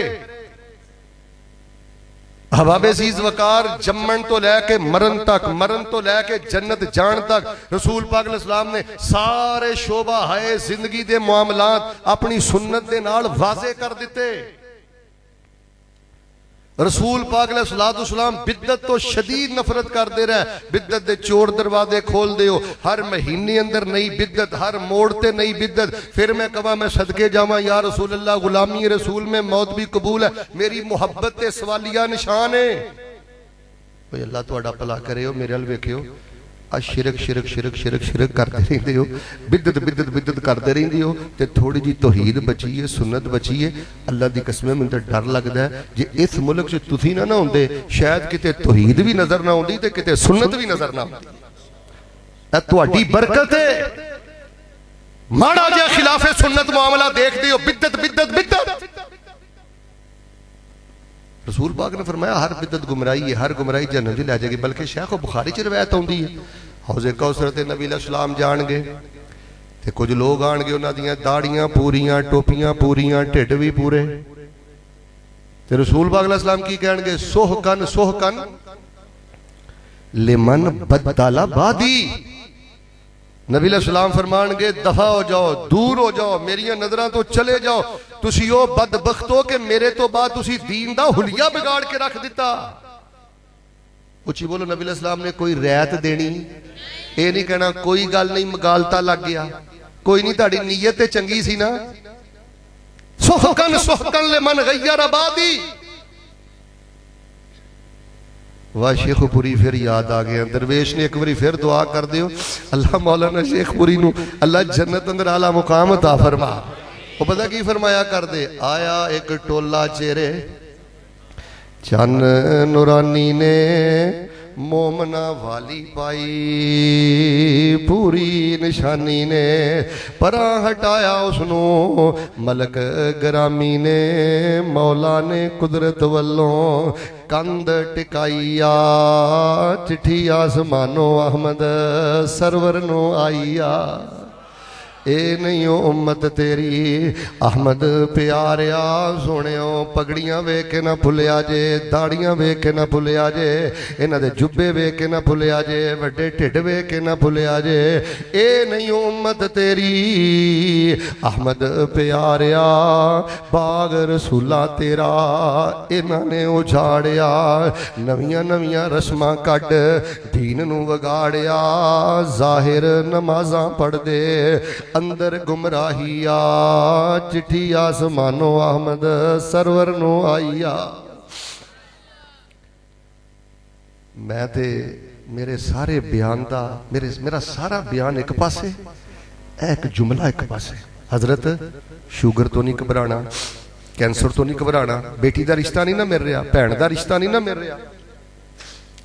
حباب عزیز وقار جمن تو لے کے مرن تک، مرن تو لے کے جنت جان تک رسول پاک علیہ السلام نے سارے شعبہ، ہائے زندگی دے معاملات اپنی سنت دے نال واضح کر دیتے۔ رسول پاک علیہ السلام بدت تو شدید نفرت کر دے رہا ہے بدت دے چور دروازے کھول دے ہو ہر مہینے اندر نئی بدت ہر موڑتے نئی بدت پھر میں کہا، میں صدقے جاواں۔ یا رسول اللہ، غلامی رسول میں موت بھی قبول ہے۔ میری محبت تے سوالیہ نشان ہے اللہ تو اڈا پلا کرے ہو، میرے الوے ہو شرک شرک شرک شرک شرک کرتے رہندے ہو بدت بدت بدت کرتے رہندے ہو تے تھوڑی جی توحید بچی ہے سنت بچی ہے اللہ دی قسمیں میں ڈر لگدا ہے جے اس ملک سے تسی نہ نہ ہوندے شاید کتے توحید بھی نظر نہ ہوندی تے کتے سنت بھی نظر نہ ہوندی اے تہاڈی برکت ہے ماڑا جے خلاف سنت معاملہ دیکھ دیو بدت بدت بدت رسول پاک نے فرمایا، ہر بدت گمرائی ہے، ہر گمرائی جنت لے جائے گی بلکہ شیخ و بخاری چ روایت ہوندی ہے۔ حوض کوثر تے نبی علیہ السلام جان گے، تے کچھ لوگ آن گے، انہاں دیاں داڑیاں پوریاں، ٹوپیاں پوریاں، ٹھڈ بھی پورے۔ تے رسول پاک علیہ السلام کی کہن گے، سوہ کن سوہ کن۔ لمن بدل بادی۔ نبی علیہ السلام فرمان گے دفع ہو جاؤ، دور ہو جاؤ میری نظرہ تو چلے جاؤ۔ تسی او بدبخت ہو کہ میرے تو بعد تسی دین دا حلیہ بگاڑ کے رکھ دیتا اچھی بولو نبی علیہ السلام نے کوئی ریت دینی؟ اے نہیں کہنا کوئی گل نہیں مگالتا لگ گیا۔ کوئی نہیں تاڑی نیت چنگی سی نا۔ سحکن سحکن لمن غیر آبادی۔ واہ شیخ پوری پھر یاد آ گیا درویش نے ایک بری پھر دعا کر دیو۔ اللہ مولانا شیخ پوری نو اللہ جنت اندر اعلی مقام عطا فرما۔ وہ پتہ کی فرمایا کر دے؟ آیا ایک ٹولا چہرے چن نورانی نے مومنا والی پائی۔ پوری نشانی نے پرا ہٹایا اس نو ملک گرامی نے مولا نے قدرت والوں کند ٹکائیا۔ چٹھی آسمانو احمد سرور نو آئیا۔ اے نہیں امت تیری، احمد پیاریا سونےو پگڑیاں وے کے نہ پھلیا جے، داڑیاں وے کے نہ پھلیا جے انہ دے جبے وے کے نہ پھلیا جے، وڈے ٹھڈ وے کے نہ پھلیا جے۔ اے نہیں امت تیری، احمد پیاریا باغ رسولہ تیرا انہ نے اجھاڑیا نویاں نویاں رسمہ کٹ دین نو وگاڑیا، ظاہر نمازاں پڑھ دے۔ اندر گمراہیا چٹھی آسمانو احمد سرور نو آئیا میں تے میرے سارے بیان دا میرے میرا سارا بیان ایک پاسے ایک جملہ ایک پاسے حضرت شوگر تو نہیں کبرانا کینسر تو نہیں کبرانا بیٹی دا رشتہ نہیں نہ مل رہا پہن دا رشتہ نہیں نہ مل رہا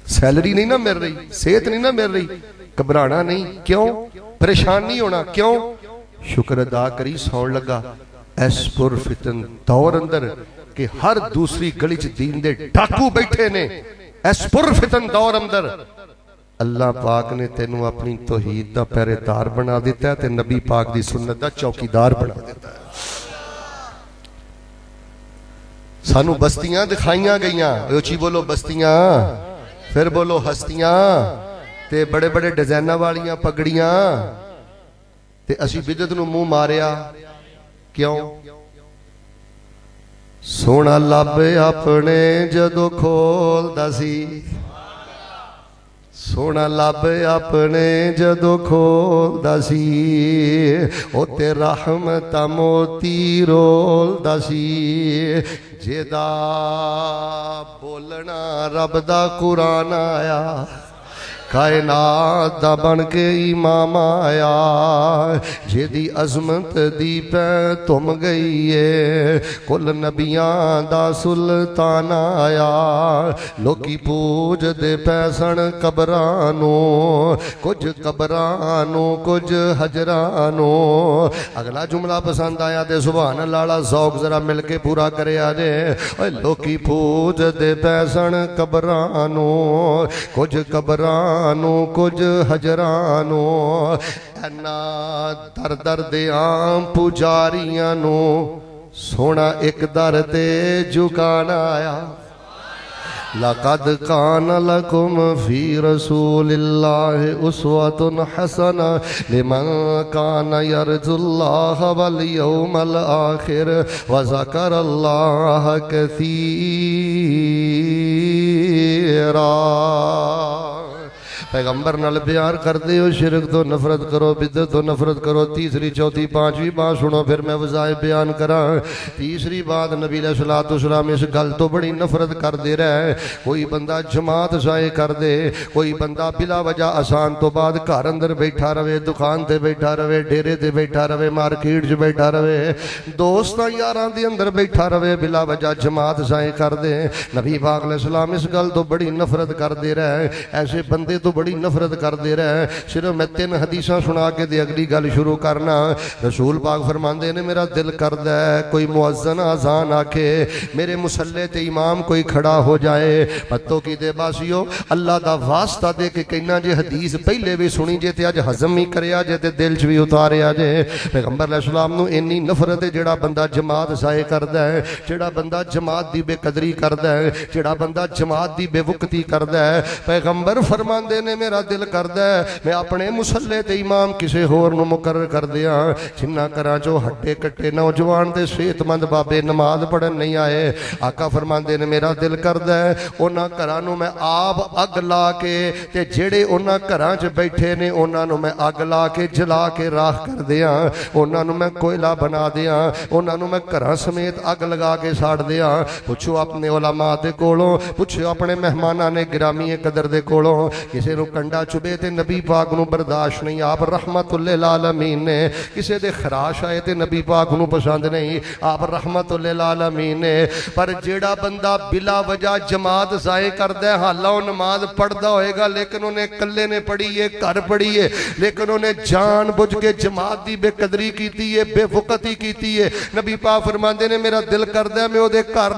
سیلری نہیں نہ مل رہی صحت نہیں نہ مل رہی کبرانا نہیں کیوں پریشان نہیں ہونا کیوں شکر ادا کری سون لگا ایس پر فتن دور اندر کہ ہر دوسری گلی چ دین دے ڈاکو بیٹھے نے ایس پر فتن دور اندر اللہ پاک نے تینوں اپنی توحید دا پہرے دار بنا دیتا ہے تے نبی پاک دی سنت دا چوکی دار بنا دیتا ہے سانو بستیاں دکھائیاں گئیاں اوچی بولو بستیاں پھر بولو ہستیاں تے بڑے بڑے ڈیزائنہ والیاں پگڑیاں تے اسی بدت نو منہ ماریا کیوں سونا لب اپنے جدو کھول دا سی سونا لب اپنے جدو کھول دا سی او تے رحمت موتی رول دا سی کائنات دا بن کے امام آیا۔ جیدی عظمت دی پہ تم گئی ہے۔ کل نبیاں دا سلطان آیا۔ لوکی پوج دے پیسن قبرانو، کچھ قبرانو، کچھ حجرانو۔ اگلا جملہ پسند آیا دے سبحان لالا زوگ ذرا مل کے پورا کرے آجے لوکی پوج دے پیسن قبرانو، کچھ قبرانو حجرانو کچھ حجرانو اینا در در دے آم پجاریانو سونا ایک در تے جھکانا آیا۔ لقد كان لكم في رسول الله أسوة حسنة لمن كان يرجو الله واليوم الآخر وذكر الله كثيرا پیغمبر نال پیار کرتے ہو، شرک تو نفرت کرو بدت تو نفرت کرو، تیسری، چوتھی، پانچویں بات سنو، پھر میں وظائف بیان کرا تیسری بات نبی علیہ الصلوۃ والسلام اس گل تو بڑی نفرت کر دے رہا ہے کوئی بندہ جماعت ضائع کر دے، کوئی بندہ بلا وجہ آسان تو بعد گھر اندر بیٹھا رہے، دکان تے بیٹھا رہے، ڈیرے تے بیٹھا رہے، مارکیٹ وچ بیٹھا رہے۔ دوستاں یاراں دے اندر بیٹھا رہے، بلا وجہ جماعت ضائع کر دے۔ نبی پاک علیہ السلام اس گل تو بڑی نفرت کر دے ایسے بندے تو بڑی نفرت کر دے رہا ہے۔ صرف میں تین حدیثاں سنا کے دے اگلی گل شروع کرنا۔ رسول پاک فرماندے نے، میرا دل کردا ہے، کوئی مؤذن اذان آکھے، میرے مصلی تے امام کوئی کھڑا ہو جائے۔ پتو کی دے باسیو، اللہ دا واسطہ دے کے کہنا جے حدیث پہلے بھی سنی جے تے اج ہضم ہی کریا جے تے دل چ بھی اتاریا جے۔ پیغمبر علیہ السلام نو انی نفرت ہے جڑا بندہ جماعت ضائع کردا ہے جڑا بندہ جماعت دی بے قدری کردا ہے جڑا بندہ جماعت دی بے وقتی کردا ہے۔ پیغمبر فرماندے نے میرا دل کردا ہے میں اپنے مصلی تے امام کسے ہور نو مقرر کر دیاں جنہ کراں جو ہٹے کٹے نوجوان تے صحت مند بابے نماز پڑھن نہیں آئے۔ آقا فرماندے نے میرا دل کردا ہے انہاں گھراں نو میں آپ اگ لا کے تے جڑے انہاں گھراں چ بیٹھے نے انہاں نو میں اگ لا کے جلا کے راکھ کر دیاں انہاں نو میں کوئلہ بنا دیاں انہاں نو میں گھراں سمیت اگ لگا کے ساڑ دیاں پوچھو اپنے علماء دے کولوں، پوچھو اپنے مہماناں نے گرامی قدر دے کولوں۔ کسے نو کنڈا چبے تے نبی پاک نو برداشت نہیں، آپ رحمت للعالمین نے۔ کسے دے خراش آئے تے نبی پاک نو پسند نہیں، آپ رحمت للعالمین نے۔ پر جیڑا بندہ بلا وجہ جماعت ضائع کردا ہے، حالا او نماز پڑھدا ہوئے گا، لیکن انہیں کلے نے پڑھی ہے، گھر پڑھی ہے۔ لیکن انہیں جان بجھ کے جماعت دی بے قدری کیتی ہے، بے وقتی کیتی ہے۔ نبی پاک فرماندے نے، میرا دل کردا ہے، میں او دے گھر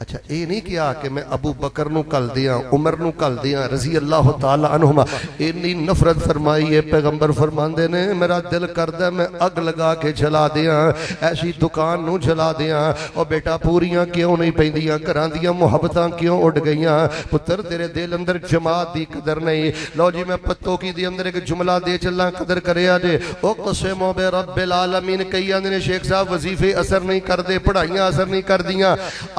اچھا اے نہیں کیا کہ میں ابو بکر نو کل دیاں عمر نو کل دیاں رضی اللہ تعالی عنہما۔ اتنی نفرت فرمائی ہے پیغمبر فرماندے نے، میرا دل کردا میں اگ لگا کے جلا دیاں ایسی دکان نو جلا دیاں او بیٹا، پوریاں کیوں نہیں پیندیاں؟ گھراں دیاں محبتاں کیوں اڑ گئیاں؟ پتر، تیرے دل اندر جماعت دی قدر نہیں۔ لو جی میں پتو کی دی اندر ایک جملہ دے چلاں، قدر کریا جے او قسمو بے رب العالمین، کئی آندے شیخ صاحب وظیفے اثر نہیں کر دے پڑھائیاں اثر نہیں کر دیاں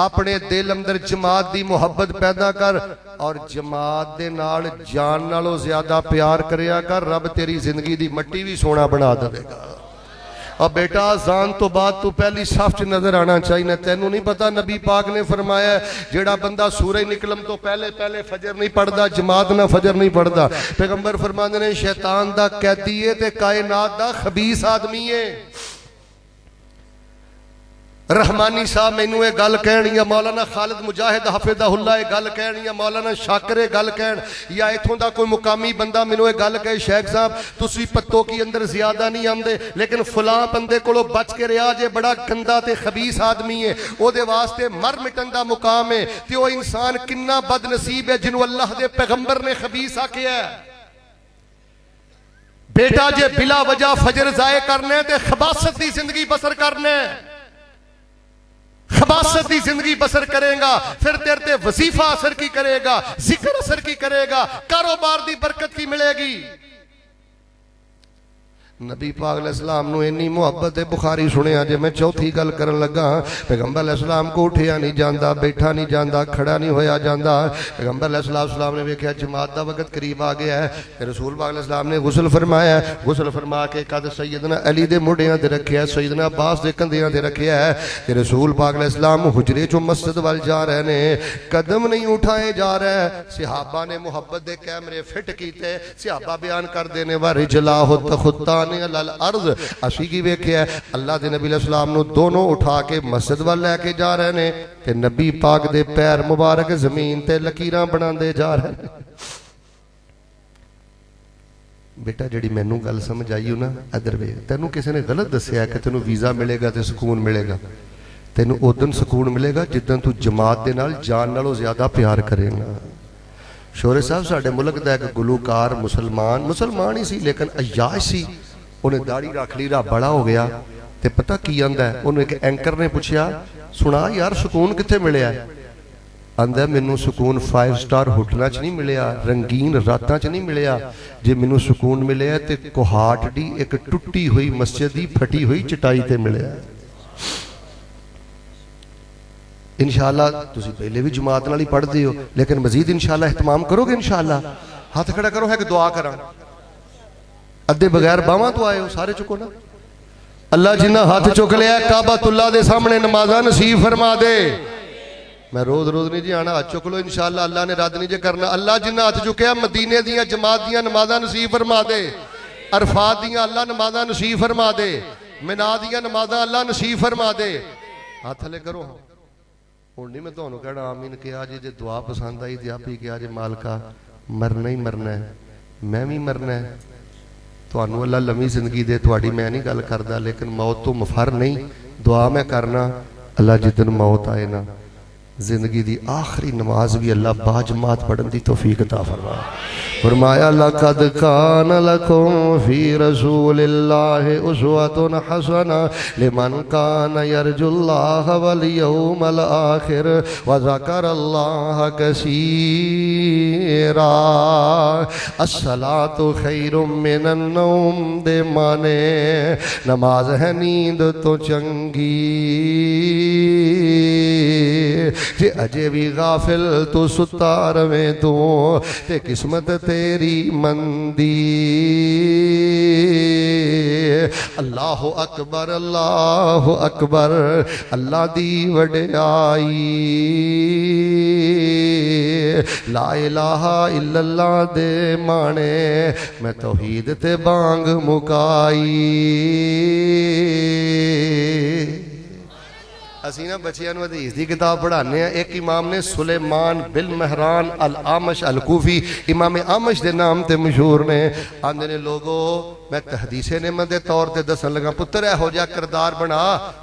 اپنے دل اندر جماعت دی محبت پیدا کر اور جماعت دے نال جان نالوں زیادہ پیار کریا کر، رب تیری زندگی دی مٹی بھی سونا بنا دے گا۔ اور بیٹا، آزان تو بعد تو پہلی صف نظر آنا چاہیے، تینوں نہیں پتا نبی پاک نے فرمایا ہے، جیڑا بندہ سورج نکلم تو پہلے پہلے فجر نہیں پڑھدا، جماعت نہ فجر نہیں پڑھدا۔ پیغمبر فرماندے نے، شیطان دا قیدی ہے تے کائنات دا خبیث آدمی ہے۔ رحمانی صاحب مینوں یہ گل کہنی ہے، مولانا خالد مجاہد حافظ اللہ یہ گل کہنی ہے، مولانا شاکر یہ گل کہن، یا ایتھوں دا کوئی مقامی بندہ مینوں یہ گل کہے، شیخ صاحب، تسی پتو کی اندر زیادہ نہیں آندے لیکن فلاں بندے کولو بچ کے رہا جے بڑا گندا تے خبیث آدمی ہے او دے واسطے مر مٹن دا مقام ہے، تے او انسان کنا بد نصیب ہے، جنوں اللہ دے پیغمبر نے خبیث آکھیا ہے۔ بیٹا جے بلا وجہ فجر ضائع کرنے، تے خباست دی زندگی بسر کرنے۔ خباست دی زندگی بسر کرے گا، پھر تیرتے وظیفہ اثر کی کرے گا، ذکر اثر کی کرے گا، کاروبار دی برکت کی ملے گی۔ نبی پاک علیہ السلام نو انی محبت بخاری سنیا جے میں چوتھی گل کرن لگا پیغمبر علیہ السلام کو اٹھیا نہیں جاندا، بیٹھا نہیں جاندا، کھڑا نہیں ہویا جاندا۔ پیغمبر علیہ السلام نے ویکھیا جماعت دا وقت قریب آ گیا ہے رسول پاک علیہ السلام نے غسل فرمایا ہے۔ غسل فرما کے قد سیدنا علی دے موڈیاں تے رکھیا ہے، سیدنا عباس دے کندھیاں تے رکھیا ہے۔ رسول پاک علیہ السلام حجرے چوں مسجد وال جا رہے نے، قدم نہیں اٹھائے جا رہے۔ صحابہ نے محبت دے کیمرے فٹ کیتے، صحابہ بیان کر دینے ورجلاہ تخطان الارض اسی کی ویکھیا ہے، اللہ دے نبی علیہ السلام نو دونوں اٹھا کے مسجد وال لے کے جا رہے نے تے نبی پاک دے پیر مبارک زمین تے لکیراں بناندے جا رہے نے بیٹا جڑی مینوں گل سمجھ آئی ہو نا، ادھر وے تینوں کسی نے غلط دسیا کہ تینوں ویزا ملے گا تے سکون ملے گا۔ تینوں ادن سکون ملے گا جدن تو جماعت دے نال جان نالوں زیادہ پیار کرے گا۔ شورے صاحب، ساڈے ملک دا ایک گلوکار مسلمان مسلمان ہی سی لیکن عیاش سی۔ ਉਹਨੇ ਦਾੜੀ ਰੱਖ ਲਈ ਰਾ ਬੜਾ ਹੋ ਗਿਆ। ਤੇ ਪਤਾ ਕੀ ਆਂਦਾ? ਉਹਨੂੰ ਇੱਕ ਐਂਕਰ ਨੇ ਪੁੱਛਿਆ, ਸੁਣਾ ਯਾਰ, ਸਕੂਨ ਕਿੱਥੇ ਮਿਲਿਆ? ਆਂਦਾ, ਮੈਨੂੰ ਸਕੂਨ 5 ਸਟਾਰ ਹੋਟਲਾਂ 'ਚ ਨਹੀਂ ਮਿਲਿਆ, ਰੰਗੀਨ ਰਾਤਾਂ 'ਚ ਨਹੀਂ ਮਿਲਿਆ। ਜੇ ਮੈਨੂੰ ਸਕੂਨ ਮਿਲਿਆ ਤੇ ਕੋਹਾਟ ਦੀ ਇੱਕ ਟੁੱਟੀ ਹੋਈ ਮਸਜਿਦ ਦੀ ਫਟੀ ਹੋਈ ਚਟਾਈ ਤੇ ਮਿਲਿਆ। ਇਨਸ਼ਾਅੱਲਾ, ਤੁਸੀਂ ਪਹਿਲੇ ਵੀ ਜਮਾਤ ਨਾਲ ਹੀ ਪੜ੍ਹਦੇ ਹੋ, ਲੇਕਿਨ ਮਜ਼ੀਦ ਇਨਸ਼ਾਅੱਲਾ ਇhtਮਾਮ ਕਰੋਗੇ ਇਨਸ਼ਾਅੱਲਾ? ਹੱਥ ਖੜਾ ਕਰੋ ਹੈ ਦੁਆ ਕਰਾਂ। ادھے بغیر باواں تو آئے ہو سارے چکو نا اللہ جنہ ہاتھ چک لیا کعبۃ اللہ دے سامنے نمازاں نصیب فرما دے میں روز روز نہیں جی آنا ہاتھ چک لو انشاءاللہ اللہ نے رد نہیں جی کرنا اللہ جنہ ہاتھ چکیا مدینے دیاں جماعت دیاں نمازاں نصیب فرما دے عرفات دیاں اللہ نمازاں نصیب فرما دے منا دیاں نمازاں اللہ نصیب فرما دے ہاتھ لے کرو ہوں نہیں میں تمہیں کہنا آمین کیا جی جی دعا پسند آئی دیا پی کیا جی مالکا مرنا ہی مرنا ہے میں بھی مرنا ہے ਤੁਹਾਨੂੰ ਅੱਲਾ ਲੰਮੀ ਜ਼ਿੰਦਗੀ ਦੇ ਤੁਹਾਡੀ ਮੈਂ ਨਹੀਂ ਗੱਲ ਕਰਦਾ ਲੇਕਿਨ ਮੌਤ ਤੋਂ ਮਫਰ ਨਹੀਂ ਦੁਆ ਮੈਂ ਕਰਨਾ ਅੱਲਾ ਜਿੱਦਨ ਮੌਤ ਆਏ ਨਾ زندگی دی آخری نماز بھی اللہ باجماعت پڑھن دی توفیق عطا فرما فرمایا، لقد کان لکم فی رسول اللہ اسوات حسنا لمن کان یرجو اللہ والیوم الآخر وذکر اللہ کسیرا الصلاة خیر من النوم دے مانے نماز ہے نیند تو چنگی۔ جے اجے بھی غافل تو ستار میں تو تے قسمت تیری مندی۔ اللہ اکبر اللہ اکبر، اللہ دی وڈے آئی لا الہ الا اللہ دے مانے، میں توحید تے بانگ مکائی۔ ਅਸੀਂ ਨਾ ਬੱਚਿਆਂ ਨੂੰ ਹਦੀਸ ਦੀ ਕਿਤਾਬ ਪੜ੍ਹਾਉਂਦੇ ਆ ਇੱਕ ਇਮਾਮ ਨੇ ਸੁਲੇਮਾਨ ਬਿਲ ਮਹਿਰਾਨ ਅਲ ਆਮਸ਼ ਅਲ ਕੂਫੀ ਇਮਾਮ ਆਮਸ਼ ਦੇ ਨਾਮ ਤੇ ਮਸ਼ਹੂਰ ਨੇ ਆਂਦੇ ਨੇ ਲੋਗੋ میں تحدیث نعمت دے طور تے دسن لگا، پتر اے ہو جا کردار بنا،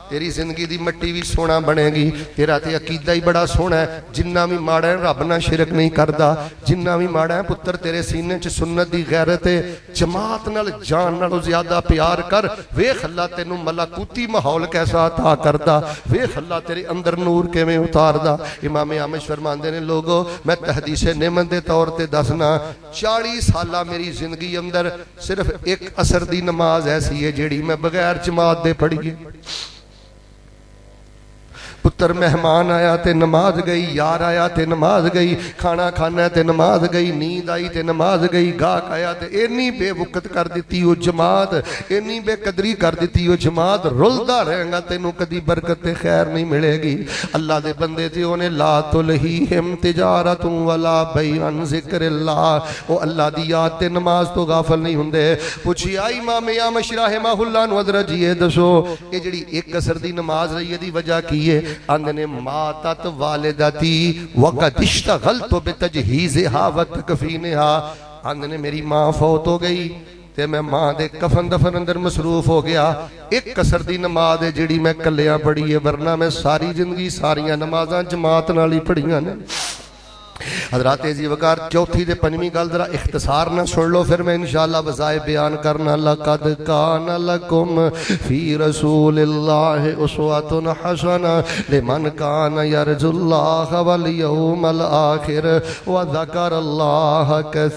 تیری زندگی دی مٹی بھی سونا بنے گی، تیرا تے عقیدہ ہی بڑا سونا ہے جنہ بھی ماڑا ہے، رب نہ شرک نہیں کردا جنہ بھی ماڑا ہے، پتر تیرے سینے چ سنت دی غیرت ہے، جماعت نال، جان نالو زیادہ پیار کر، ویکھ اللہ تینو ملکوتی ماحول کیسا عطا کردا، ویکھ اللہ تیرے اندر نور کیویں اتاردا۔ امام عامش فرماندے نے، لوگو، میں تحدیث نعمت دے طور تے دسنا 40 سالہ میری زندگی اندر صرف ایک اثر دی نماز ایسی ہے جیڑی میں بغیر جماعت دے پڑھیے پتر مہمان آیا تے نماز گئی، یار آیا تے نماز گئی، کھانا کھانا تے نماز گئی، نیند آئی تے نماز گئی، گاہک آیا تے اینی بے وقت کر دیتی وہ جماعت، اینی بے قدری کر دیتی وہ جماعت، رلدا رہیں گا تینو کدی برکت تے خیر نہیں ملے گی۔ اللہ دے بندے تے انہیں لا تلہیہم تجارت ولا بیان ذکر اللہ۔ او اللہ دی یاد تے نماز تو غافل نہیں ہندے۔ پوچھی آئی امام یا مشراہ ماہ اللہ نو حضرت جی، دسو اے جڑی ایک اثر دی نماز رہی دی وجہ کیے اندنے ماتت والدتی، وقت اشتغلتو بتجہیزہا وتکفینہا اندنے میری ماں فوت ہو گئی تے میں ماں دے کفن دفن اندر مصروف ہو گیا۔ ایک کسر دی نماز دے جڑی میں کلیاں پڑھی ہے، ورنہ میں ساری زندگی ساریاں نمازاں جماعت نالی پڑھیاں نے۔ حضرات عزیز وقار، چوتھی دے پنجمی گل ذرا اختصار نہ سن لو، پھر میں انشاءاللہ وظائے بیان کرنا، لقد کان لکم فی رسول اللہ اسوات حسن لمن کان یرج اللہ والیوم الآخر وذکر اللہ کثیرا۔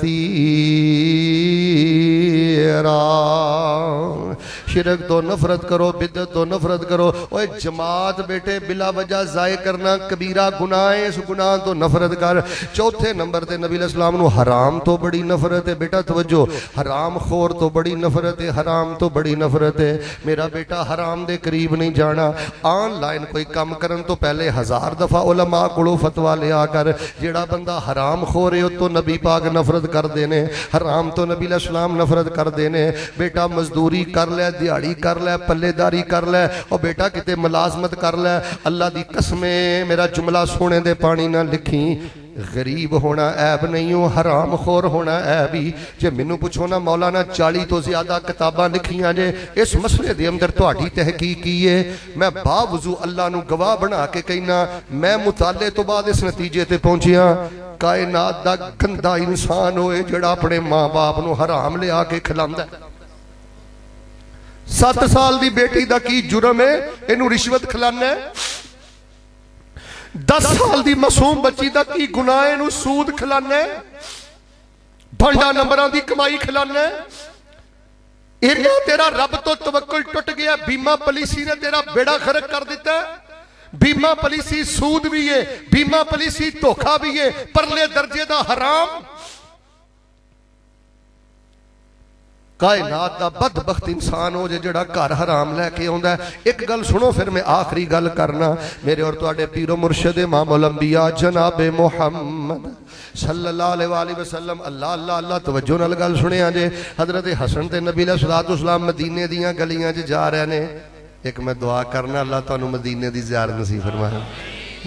شرک تو نفرت کرو بدت تو نفرت کرو۔ اوہ جماعت بیٹے، بلا وجہ ضائع کرنا، کبیرہ گناہ ہے اس گناہ تو نفرت کر۔ چوتھے نمبر تے نبی علیہ السلام نو حرام تو بڑی نفرت ہے۔ بیٹا توجہ، حرام خور تو بڑی نفرت ہے، حرام تو بڑی نفرت ہے۔ میرا بیٹا حرام دے قریب نہیں جانا۔ آن لائن کوئی کم کرن تو پہلے ہزار دفعہ علماء کڑو فتوہ لے آ کر۔ جیڑا بندہ حرام خورے ہو تو نبی پاک نفرت کر دینے۔ حرام تو نبی علیہ السلام نفرت کر دینے۔ بیٹا مزدوری کر لے دیاڑی کر لے پلے داری کر لے اور بیٹا کتے ملازمت کر لے اللہ دی قسمیں میرا جملہ سونے دے پانی نہ لکھیں غریب ہونا عیب نہیں ہوں حرام خور ہونا عیب ہی جے منو پوچھو نا مولانا چالی تو زیادہ کتاباں لکھیاں جے اس مسئلے دے اندر تو آٹھی تحقیق کیے میں باوضو اللہ نو گواہ بنا کے کہنا میں مطالعے تو بعد اس نتیجے تے پہنچیاں کائنات دا گندہ انسان ہوئے جڑا اپنے ماں باپ نو حرام لے آکے کھلاندہ ہے 7 ਸਾਲ ਦੀ ਬੇਟੀ ਦਾ ਕੀ ਜੁਰਮ ਹੈ? ਇਹਨੂੰ ਰਿਸ਼ਵਤ ਖਿਲਾਣਾ ਹੈ। 10 ਸਾਲ ਦੀ ਮਾਸੂਮ ਬੱਚੀ ਦਾ ਕੀ ਗੁਨਾਹ ਇਹਨੂੰ ਸੂਦ ਖਿਲਾਣਾ ਹੈ। ਭੰਡਾ ਨੰਬਰਾਂ ਦੀ ਕਮਾਈ ਖਿਲਾਣਾ ਹੈ। ਇਹਨਾਂ ਤੇਰਾ ਰੱਬ ਤੋਂ ਤਵੱਕਲ ਟੁੱਟ ਗਿਆ। ਬੀਮਾ ਪਾਲਿਸੀ ਨੇ ਤੇਰਾ ਬੇੜਾ ਖਰਕ ਕਰ ਦਿੱਤਾ। ਬੀਮਾ ਪਾਲਿਸੀ ਸੂਦ ਵੀ ਏ ਬੀਮਾ ਪਾਲਿਸੀ ਧੋਖਾ ਵੀ ਏ ਪਰਲੇ ਦਰਜੇ ਦਾ ਹਰਾਮ। کائنات دا بدبخت انسان ہو جے جڑا کار حرام لے کے ہوندہ ہے۔ ایک گل سنو پھر میں آخری گل کرنا۔ میرے اور تو آڑے پیرو مرشد امام الانبیاء جناب محمد صلی اللہ علیہ وآلہ وسلم، اللہ اللہ اللہ، توجہ نال گل سنیا جے۔ حضرت حسن تے نبی علیہ وسلم مدینے دیاں گلیاں جے جا رہے نے۔ ایک میں دعا کرنا، اللہ تعالیٰ مدینے دی زیارت نصیب فرمائے۔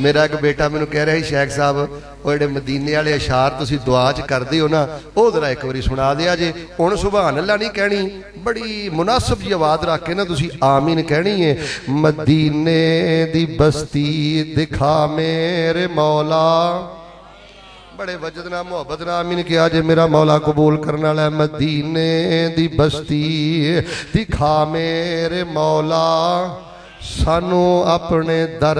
ਮੇਰਾ ਇੱਕ ਬੇਟਾ ਮੈਨੂੰ ਕਹਿ ਰਿਹਾ ਸੀ, ਸ਼ੇਖ ਸਾਹਿਬ, ਉਹ ਜਿਹੜੇ ਮਦੀਨੇ ਵਾਲੇ ਇਸ਼ਾਰ ਤੁਸੀਂ ਦੁਆ 'ਚ ਕਰਦੇ ਹੋ ਨਾ, ਉਹ ਜ਼ਰਾ ਇੱਕ ਵਾਰੀ ਸੁਣਾ ਦਿਆ ਜੇ। ਹੁਣ ਸੁਭਾਨ ਅੱਲਾ ਨਹੀਂ ਕਹਿਣੀ, ਬੜੀ ਮੁਨਾਸਬ ਜੀ ਆਵਾਜ਼ ਰੱਖ ਕੇ ਨਾ ਤੁਸੀਂ ਆਮੀਨ ਕਹਿਣੀ ਹੈ ਮਦੀਨੇ ਦੀ ਬਸਤੀ ਦਿਖਾ ਮੇਰੇ ਮੌਲਾ। ਬੜੇ ਵਜਦ ਨਾਲ, ਮੁਹੱਬਤ ਨਾਲ ਆਮੀਨ ਕਿਹਾ ਜੇ ਮੇਰਾ ਮੌਲਾ ਕਬੂਲ ਕਰਨ ਵਾਲਾ ਮਦੀਨੇ ਦੀ ਬਸਤੀ ਦਿਖਾ ਮੇਰੇ ਮੌਲਾ। سانو اپنے در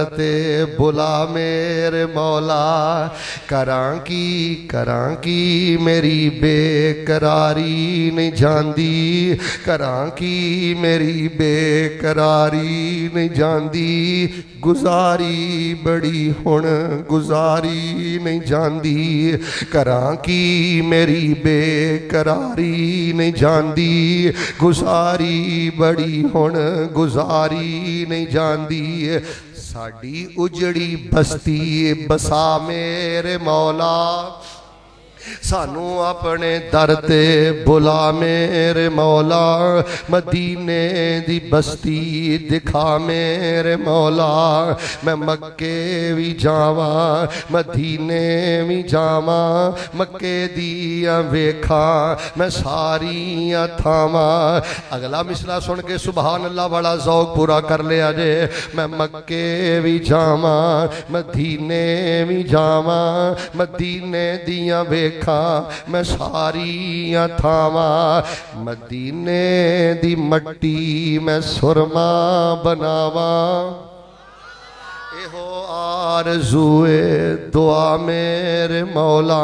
بلا میرے مولا، کراں کی کراں کی میری بے قراری نہیں جاندی؟ کراں کی میری بے قراری نہیں جاندی؟ گزاری بڑی ہن گزاری نہیں جاندی۔ کراں کی میری بے قراری نہیں جاندی؟ گزاری بڑی ہن گزاری نہیں جاندی ساڑی اجڑی بستی بسا میرے مولا۔ سانو اپنے در تے بلا میرے مولا، مدینے دی بستی دکھا میرے مولا۔ میں مکے وی جاواں، مدینے وی جاواں، مکے دیاں ویکھاں، میں ساری تھاواں۔ اگلا مصرع سن کے سبحان اللہ بڑا زوگ پورا کر لیا جے۔ میں مکے وی جاواں، مدینے وی جاواں، مدینے دیاں ویکھ ویکھاں میں ساریاں تھاواں مدینے دی مٹی میں سرما بناواں ہو آرزوئے دعا میرے مولا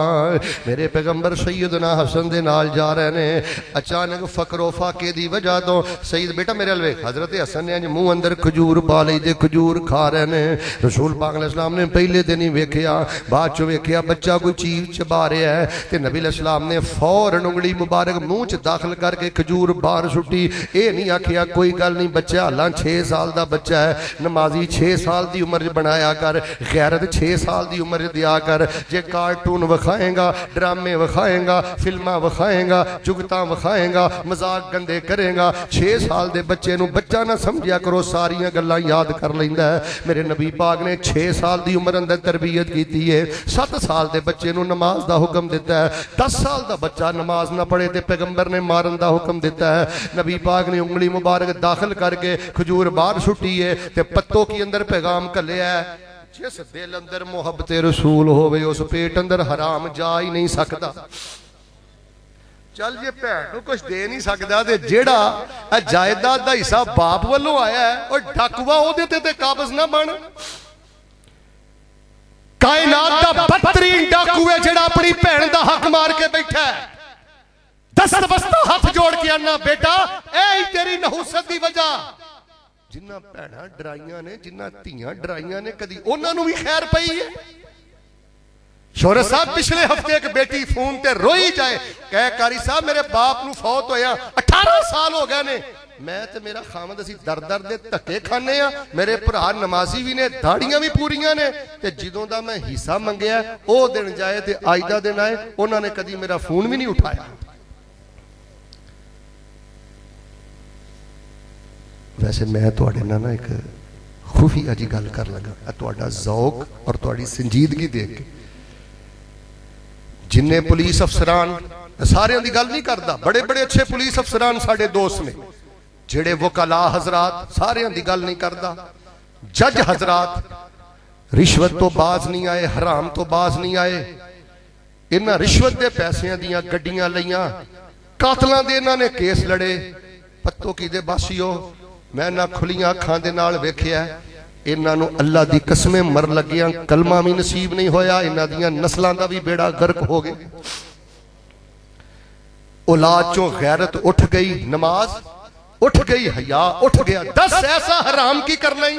میرے پیغمبر سیدنا حسن دے نال جا رہے نے۔ اچانک فقر و فاقے دی وجہ تو سید بیٹا میرے الوے حضرت حسن نے منہ اندر کھجور پا دے کھجور کھا رہے نے۔ رسول پاک علیہ السلام نے پہلے دن ہی ویکھیا، بعد چ ویکھیا بچہ کوئی چیز چبا رہا ہے۔ تے نبی علیہ السلام نے فور انگلی مبارک منہ داخل کر کے کھجور باہر سٹی۔ اے نہیں آکھیا، کوئی گل نہیں، بچہ اللہ 6 سال دا بچہ ہے، نمازی 6 سال دی عمر عمر بنایا کر غیرت چھ سال دی عمر دیا کر جے کارٹون وکھائیں گا ڈرامے وکھائیں گا فلمہ وکھائیں گا جگتاں وکھائیں گا مزاق گندے کریں گا چھ سال دے بچے نو بچہ نہ سمجھیا کرو ساریاں گلاں یاد کر لیندا ہے میرے نبی پاک نے چھ سال دی عمر اندر تربیت کیتی ہے ست سال دے بچے نو نماز دا حکم دیتا ہے دس سال دا بچہ نماز نہ پڑھے تے پیغمبر نے مارن دا حکم دیتا ہے نبی پاک نے انگلی مبارک داخل کر کے کھجور باہر چھٹی ہے تے پتوں کے اندر پیغام کلے ਹੈ ਜਿਸ ਦਿਲ ਅੰਦਰ ਮੁਹੱਬਤ ਰਸੂਲ ਹੋਵੇ, ਉਸ ਪੇਟ ਅੰਦਰ ਹਰਾਮ ਜਾ ਹੀ ਨਹੀਂ ਸਕਦਾ। ਚੱਲ ਜੇ ਭੈਣ ਨੂੰ ਕੁਝ ਦੇ ਨਹੀਂ ਸਕਦਾ ਤੇ ਜਿਹੜਾ ਇਹ ਜਾਇਦਾਦ ਦਾ ਹਿੱਸਾ ਬਾਪ ਵੱਲੋਂ ਆਇਆ ਹੈ, ਉਹ ਡਾਕੂਆ ਉਹਦੇ ਤੇ ਤੇ ਕਾਬਜ਼ ਨਾ ਬਣ। ਕਾਇਨਾਤ ਦਾ ਬਦਤਰੀਨ ਡਾਕੂ ਹੈ ਜਿਹੜਾ ਆਪਣੀ ਭੈਣ ਦਾ ਹੱਕ ਮਾਰ ਕੇ ਬੈਠਾ ਹੈ। ਦਸਤ ਬਸਤਾ ਹੱਥ ਜੋੜ ਕੇ ਆਨਾ, ਬੇਟਾ, ਇਹ ਹੀ ਤੇਰੀ ਨਹੂਸਤ ਦੀ ਵਜ੍ਹਾ। ਜਿੰਨਾ ਭੈਣਾਂ ਡਰਾਈਆਂ ਨੇ ਜਿੰਨਾ ਧੀਆਂ ਡਰਾਈਆਂ ਨੇ, ਕਦੀ ਉਹਨਾਂ ਨੂੰ ਵੀ ਖੈਰ ਪਈ ਹੈ? ਸ਼ੋਹਰਤ ਸਾਹਿਬ, ਪਿਛਲੇ ਹਫ਼ਤੇ ਇੱਕ ਬੇਟੀ ਫੋਨ ਤੇ ਰੋਈ ਜਾਏ, ਕਹੇ, ਕਾਰੀ ਸਾਹਿਬ, ਮੇਰੇ ਬਾਪ ਨੂੰ ਫੌਤ ਹੋਇਆ 18 ਸਾਲ ਹੋ ਗਏ ਨੇ। ਮੈਂ ਤੇ ਮੇਰਾ ਖਾਮਦ, ਅਸੀਂ ਦਰ ਦਰ ਦੇ ਧੱਕੇ ਖਾਣੇ ਆ ਮੇਰੇ ਭਰਾ ਨਮਾਜ਼ੀ ਵੀ ਨੇ, ਦਾੜੀਆਂ ਵੀ ਪੂਰੀਆਂ ਨੇ, ਤੇ ਜਦੋਂ ਦਾ ਮੈਂ ਹਿੱਸਾ ਮੰਗਿਆ, ਉਹ ਦਿਨ ਜਾਏ ਤੇ ਅੱਜ ਦਾ ਦਿਨ ਆਏ, ਉਹਨਾਂ ਨੇ ਕਦੀ ਮੇਰਾ ਫੋਨ ਵੀ ਨਹੀਂ ਉਠਾਇਆ। ਵੈਸੇ ਮੈਂ ਤੁਹਾਡੇ ਨਾਲ ਨਾ ਇੱਕ ਖੂਫੀਆ ਜੀ ਗੱਲ ਕਰ ਲਗਾ ਆ ਤੁਹਾਡਾ ਜ਼ੌਕ ਔਰ ਤੁਹਾਡੀ ਸੰਜੀਦਗੀ ਦੇਖ ਕੇ ਜਿੰਨੇ ਪੁਲਿਸ ਅਫਸਰਾਨ ਸਾਰਿਆਂ ਦੀ ਗੱਲ ਨਹੀਂ ਕਰਦਾ ਬੜੇ ਬੜੇ ਅੱਛੇ ਪੁਲਿਸ ਅਫਸਰਾਨ ਸਾਡੇ ਦੋਸਤ ਨੇ ਜਿਹੜੇ ਵਕਲਾ ਹਜ਼ਰਤ ਸਾਰਿਆਂ ਦੀ ਗੱਲ ਨਹੀਂ ਕਰਦਾ ਜੱਜ ਹਜ਼ਰਤ ਰਿਸ਼ਵਤ ਤੋਂ ਬਾਜ਼ ਨਹੀਂ ਆਏ ਹਰਾਮ ਤੋਂ ਬਾਜ਼ ਨਹੀਂ ਆਏ ਇਹਨਾਂ ਰਿਸ਼ਵਤ ਦੇ ਪੈਸਿਆਂ ਦੀਆਂ ਗੱਡੀਆਂ ਲਈਆਂ ਕਾਤਲਾਂ ਦੇ ਇਹਨਾਂ ਨੇ ਕੇਸ ਲੜੇ ਪੱਤੋ ਕੀ ਦੇ ਬਾਸੀਓ میں نہ کھلیاں اکھاں دے نال ویکھیا ہے، انہاں نو اللہ دی قسمیں مر لگیاں، کلمہ بھی نصیب نہیں ہویا، انہاں دیاں نسلاں دا بھی بیڑا غرق ہو گئے اولاد چوں غیرت اٹھ گئی، نماز اٹھ گئی، حیا اٹھ گیا۔ دس ایسا حرام کی کرنا ہی؟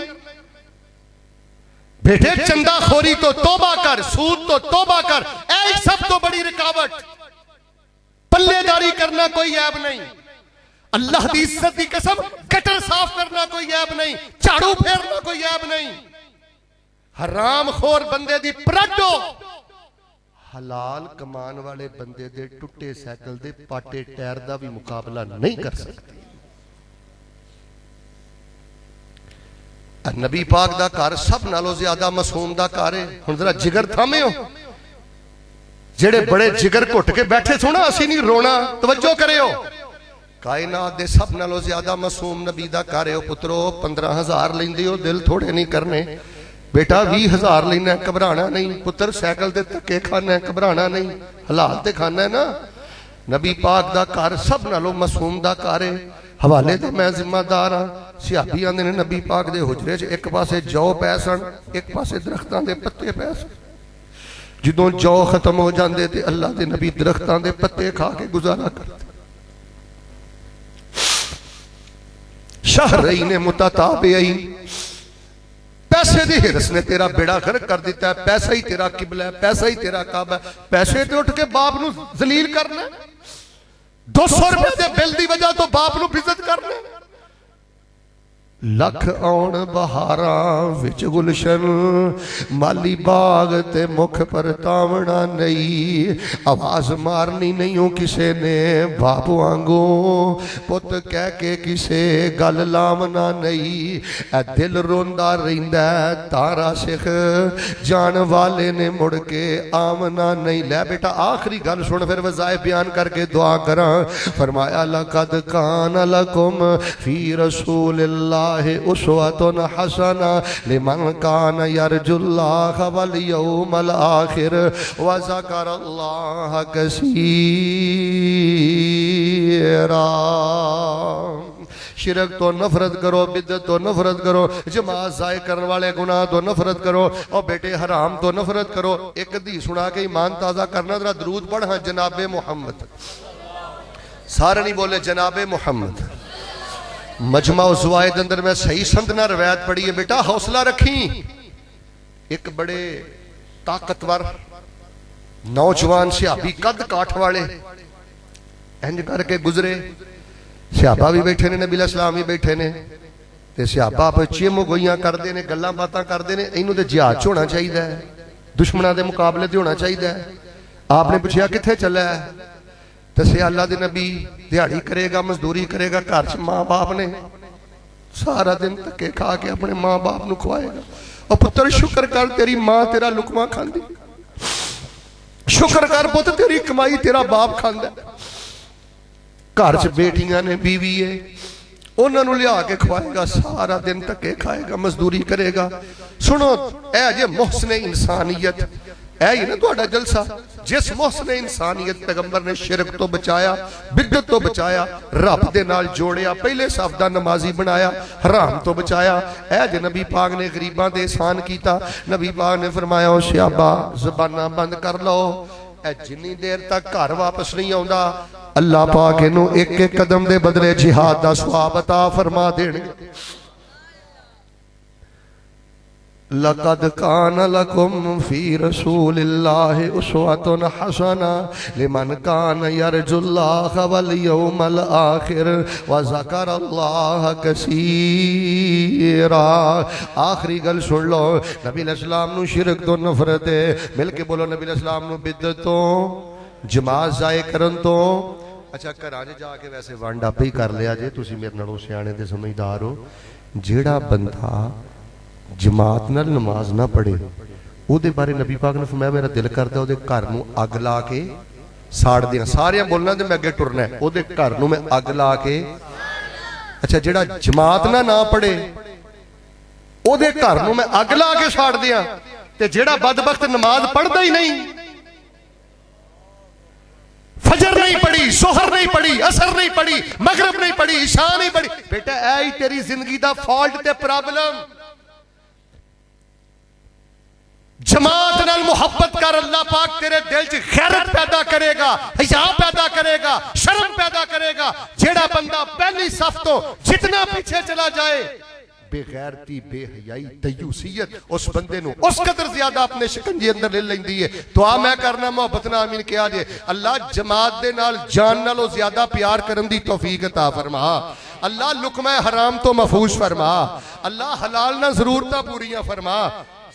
بیٹے، چندہ خوری تو توبہ کر، سود تو توبہ کر اے سب تو بڑی رکاوٹ۔ پلے داری کرنا کوئی عیب نہیں۔ اللہ دی عزت دی قسم، گٹر صاف کرنا کوئی عیب نہیں چاڑو پھیرنا کوئی عیب نہیں۔ حرام خور بندے دی پرڈو۔ حلال کمان والے بندے دے ٹوٹے سیکل دے پاٹے ٹیر دا بھی مقابلہ نہیں کر سکتے۔ نبی پاک دا کار سب نالو زیادہ مسوم دا کار ہے۔ ہن ذرا جگر تھامے ہو۔ جڑے بڑے جگر گھٹ کے بیٹھے سونا، اسی نہیں رونا۔ توجہ کرے ہو۔ کائنات دے سب نالو زیادہ مسوم نبی دا کار ہے پترو، پندرہ ہزار لیندی ہو دل تھوڑے نہیں کرنے۔ بیٹا وی ہزار لینا ہے کبرانا نہیں۔ پتر سیکل دے تکے کھانا ہے کبرانا نہیں۔ حلال دے کھانا ہے نا۔ نبی پاک دا کار سب نالو مسوم دا کار ہے۔ حوالے دے میں ذمہ دار ہاں۔ سیابی آندے نے نبی پاک دے حجرے چ ایک پاسے جو پیسن ایک پاسے درختاں دے پتے پیسن جدوں جو ختم ہو جاندے تے اللہ دے نبی درختاں دے پتے کھا کے گزارا کرتے۔ شہرین متتابعین پیسے دی حرس نے تیرا بیڑا گھر کر دیتا ہے، پیسہ ہی تیرا قبلہ ہے، پیسہ ہی تیرا کعبہ ہے۔ پیسے تے اٹھ کے باپ نو ذلیل کرنا ہے۔ دو سو روپے دے بل دی وجہ تو باپ نو بزت کرنا ہے۔ لکھ آن بہاراں وچ گلشن مالی باغ تے مکھ پر تاونا نہیں آواز مارنی نہیں ہوں کسے نے باپ وانگو پت کہہ کے کسے گل لامنا نہیں اے دل روندہ رہندہ تارا شخ جان والے نے مڑ کے آمنا نہیں لے بیٹا آخری گل سن پھر وظائف بیان کر کے دعا کراں فرمایا لقد کان لکم فی رسول اللہ اللہ اسواتن حسنا لمن کان یرج اللہ والیوم الاخر وذکر اللہ کثیرا۔ شرک تو نفرت کرو بدت تو نفرت کرو، جماعت ضائع کرنے والے گناہ تو نفرت کرو اور بیٹے حرام تو نفرت کرو۔ ایک دی سنا کے ایمان تازہ کرنا، ذرا درود پڑھا جناب محمد۔ سارے نہیں بولے جناب محمد۔ مجمع زوائد اندر میں صحیح سندنا روایت پڑھی ہے بیٹا حوصلہ رکھیں ایک بڑے طاقتور نوجوان سیابی قد کاٹ والے انج کر کے گزرے سیابا بھی بیٹھے نے نبی الاسلام بھی بیٹھے نے تے سیابا پہ چیمو گوئیاں کر دینے گلہ باتاں کر دینے اینو دے جہاد چھوڑا چاہی دا ہے دشمنہ دے مقابلے دے ہونا چاہی دا ہے آپ نے پوچھیا کتھے اللہ دے نبی دیہڑی کرے گا مزدوری کرے گا گھر چ ماں باپ نے سارا دن تکے کھا کے اپنے ماں باپ نو کھوائے گا اور پتر شکر کر تیری ماں تیرا لکمہ کھاندی شکر کر پتر تیری کمائی تیرا باپ کھاندا گھر چ بیٹیاں نے بیوی ہے انہوں نے لیا کے کھوائے گا سارا دن تکے کھائے گا مزدوری کرے گا سنو اے جے محسن انسانیت اے ہی نا تو جلسہ، جس محسن انسانیت پیغمبر نے شرک تو بچایا بدت تو بچایا، رب دے نال جوڑیا، پہلے صفدہ نمازی بنایا، حرام تو بچایا۔ اے جے نبی پاک نے غریبان دے احسان کیتا، نبی پاک نے فرمایا، او شیابہ زبانہ بند کر لو۔ اے جنی دیر تک گھر واپس نہیں آوندا، اللہ پاک انو ایک ایک قدم دے بدلے جہاد دا سواب عطا فرما دینے لقد كان لكم في رسول الله أسوة حسنة لمن كان يرجو الله واليوم الآخر وذكر الله كثيرا. آخری گل سن لو، نبی الاسلام نو شرک تو نفرت ہے۔ مل کے بولو، نبی الاسلام نو بدت تو، جماعت ضائع کرن تو۔ اچھا کرانے جا کے ویسے وانڈا پہ ہی کر لیا جے تسی میرے نڑوں سیانے دے سمجھدار ہو۔ جیڑا بندہ جماعت نال نماز نہ پڑھے او دے بارے نبی پاک نے فرمایا میرا دل کردا او دے گھر نو اگ لا کے ساڑ دیاں سارے بولنا تے میں اگے ٹرنا ہے او دے گھر نو میں اگ لا کے اچھا جیڑا جماعت نہ نہ پڑھے او دے گھر نو میں اگ لا کے ساڑ دیاں تے جیڑا بدبخت نماز پڑھدا ہی نہیں فجر نہیں پڑھی سحر نہیں پڑی اثر نہیں پڑی مغرب نہیں پڑی عشاء نہیں پڑی بیٹا اے ہی تیری زندگی دا فالٹ تے پرابلم جماعت نال محبت کر اللہ پاک تیرے دل چ خیرت پیدا کرے گا حیا پیدا کرے گا، شرم پیدا کرے گا۔ جیڑا بندہ پہلی صف تو جتنا پیچھے چلا جائے، بے غیرتی، بے حیائی دیوسیت اس بندے نو اس قدر زیادہ اپنے شکنجے اندر لے لیندی ہے۔ دعا میں کرنا، محبت نہ آمین کیا جے اللہ جماعت دے نال جان نالو زیادہ پیار کرن دی توفیق عطا فرما۔ اللہ لقمہ حرام تو محفوظ فرما۔ اللہ حلال نہ ضرورتاں پوریاں فرما۔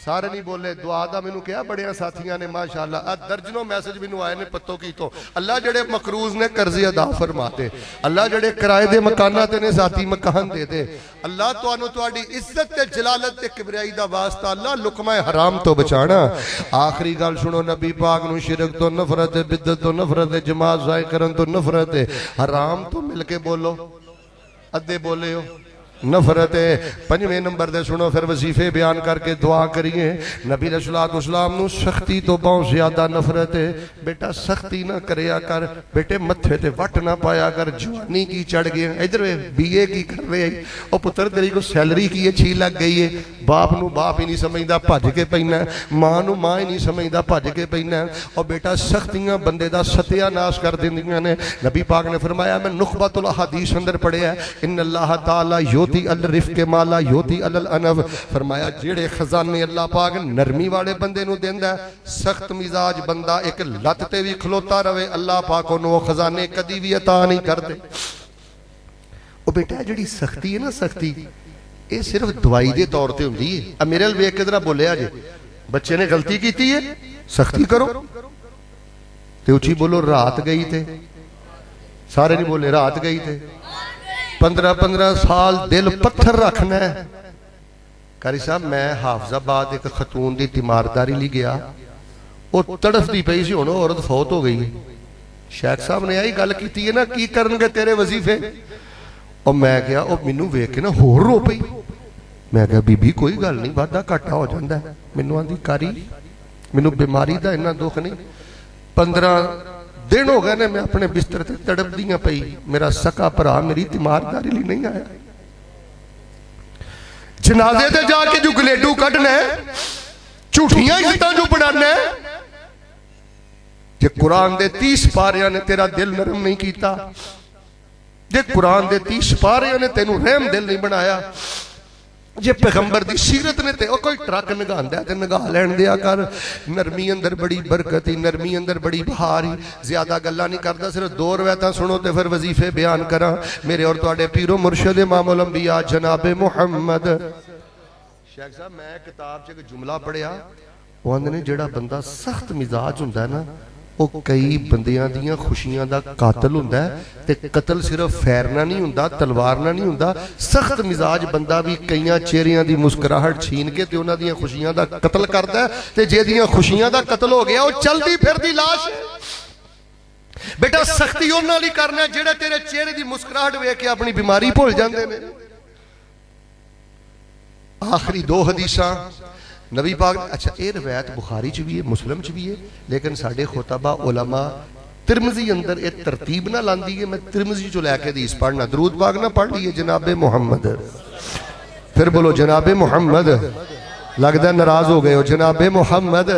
سارے نہیں بولے، دعا دا میں نو کیا، بڑے ساتھیاں نے، ماشاءاللہ۔ درجنوں میسج بھی نو آئے نے پتوں کی تو۔ اللہ جڑے مقروض نے قرضی ادا فرماتے۔ اللہ جڑے کرائے دے مکانہ مکانات نے ذاتی مکان دے دے۔ اللہ تو انو تو آڈی عزت تے جلالت تے کبریائی دا واسطہ اللہ لکمہ حرام تو بچانا۔ آخری گال سنو، نبی پاک نو شرک تو نفرت بدت تو نفرت، جماعت زائے کرن تو نفرت۔ حرام تو مل کے بولو۔ ادھے بولے ہو۔ نفرت ہے۔ پنجویں نمبر دے سنو، پھر وظیفے بیان کر کے دعا کریے۔ نبی رسول اللہ اسلام نو سختی تو بہت زیادہ نفرت ہے۔ بیٹا، سختی نہ کریا کر۔ بیٹے، متھے تے وٹ نہ پایا کر۔ جوانی کی چڑھ گئے ادھر بی اے کی کر رہے ہیں۔ او پتر، تیری کو سیلری کی اچھی لگ گئی ہے؟ باپ نو باپ ہی نہیں سمجھدا، بھج کے پینا ماں نو ماں ہی نہیں سمجھدا، بھج کے پینا اور بیٹا، سختیاں بندے دا ستیا ناش کر دیندیاں نے۔ نبی پاک نے فرمایا، میں نخبۃ الحدیث اندر پڑھیا ان اللہ تعالی یو یوتی الرفق مالا یوتی الانف فرمایا، جیڑے خزانے اللہ پاک نرمی والے بندے نو دیندہ ہے، سخت مزاج بندہ ایک لطتے بھی کھلوتا روے اللہ پاک انہوں خزانے کدی بھی عطا نہیں کر دے او بیٹا جڑی سختی ہے نا، سختی، اے صرف دوائی دے طور تے ہوندی ہے۔ اب میرے الوے کدرہ بولے آجے بچے نے غلطی کیتی ہے؟ سختی کرو۔ تے اچھی بولو، رات گئی تھے سارے نہیں بولے، رات گئی تھے 15-15 ਸਾਲ ਦਿਲ ਪੱਥਰ ਰੱਖਣਾ ਹੈ। ਕਾਰੀ ਸਾਹਿਬ, ਮੈਂ ਹਾਫਜ਼ਾਬਾਦ ਇੱਕ ਖਤੂਨ ਦੀ ਤਿਮਾਰਦਾਰੀ ਲਈ ਗਿਆ। ਉਹ ਤੜਫਦੀ ਪਈ ਸੀ, ਹੁਣ ਔਰਤ ਫੌਤ ਹੋ ਗਈ। ਸ਼ੇਖ ਸਾਹਿਬ ਨੇ ਆਹੀ ਗੱਲ ਕੀਤੀ ਹੈ ਨਾ, ਕੀ ਕਰਨਗੇ ਤੇਰੇ ਵਜ਼ੀਫੇ? ਉਹ ਮੈਂ ਕਿਹਾ, ਉਹ ਮੈਨੂੰ ਵੇਖ ਕੇ ਨਾ ਹੋਰ ਰੋ ਪਈ। ਮੈਂ ਕਿਹਾ, ਬੀਬੀ, ਕੋਈ ਗੱਲ ਨਹੀਂ, ਵਾਧਾ ਘਾਟਾ ਹੋ ਜਾਂਦਾ ਮੈਨੂੰ ਆਂਦੀ, ਕਾਰੀ, ਮੈਨੂੰ ਬਿਮਾਰੀ ਦਾ ਇੰਨਾ ਦੁੱਖ ਨਹੀਂ। 15 دن ہو گئے نے میں اپنے بستر تے تڑپ دیاں پئی میرا سکا پرا میری تیمار داری لی نہیں آیا جنازے تے جا کے جو گلیڈو کٹنے چوٹیاں ہیتا جو پڑھانے جے قرآن دے تیس پاریاں نے تیرا دل نرم نہیں کیتا جے قرآن دے تیس پاریاں نے تینو رحم دل نہیں بنایا جے پیغمبر دی سیرت نے تے او کوئی ٹرک نگاہ دیا تے نگاہ لین دیا کر۔ نرمی اندر بڑی برکتی نرمی اندر بڑی بہاری زیادہ گلہ نہیں کرتا صرف دو رویتہ سنو تے پھر وظیفے بیان کرا میرے اور توڑے پیرو مرشد امام الانبیاء جناب محمد۔ شیخ صاحب، میں کتاب چے جملہ پڑھیا۔ وہ اندنے جڑا بندہ سخت مزاج ہوندہ ہے نا وہ کئی بندیاں دیاں خوشیاں دا قاتل ہوندہ ہے تے قتل صرف فیرنا نہیں ہوندہ تلوارنا نہیں ہوندہ سخت مزاج بندہ بھی کئیاں چیریاں دی مسکراہٹ چھین کے تے انہاں دیاں خوشیاں دا قتل کردہ ہے تے جے دیاں خوشیاں دا قتل ہو گیا وہ چل دی پھر دی لاش بیٹا سختی انہاں لی کرنا ہے جیڑے تیرے چیرے دی مسکراہٹ ہوئے کہ اپنی بیماری پھول نبی پاک اچھا اے روایت بخاری چ بھی ہے، مسلم چ بھی ہے، لیکن ساڈے خطبہ علماء ترمزی اندر اے ترتیب نہ لاندی ہے، میں ترمزی چ لے کے حدیث پڑھنا، درود پاک نہ پڑھ لیے جناب محمد۔ پھر بولو جناب محمد لگتا ناراض ہو گئے ہو، جناب محمد۔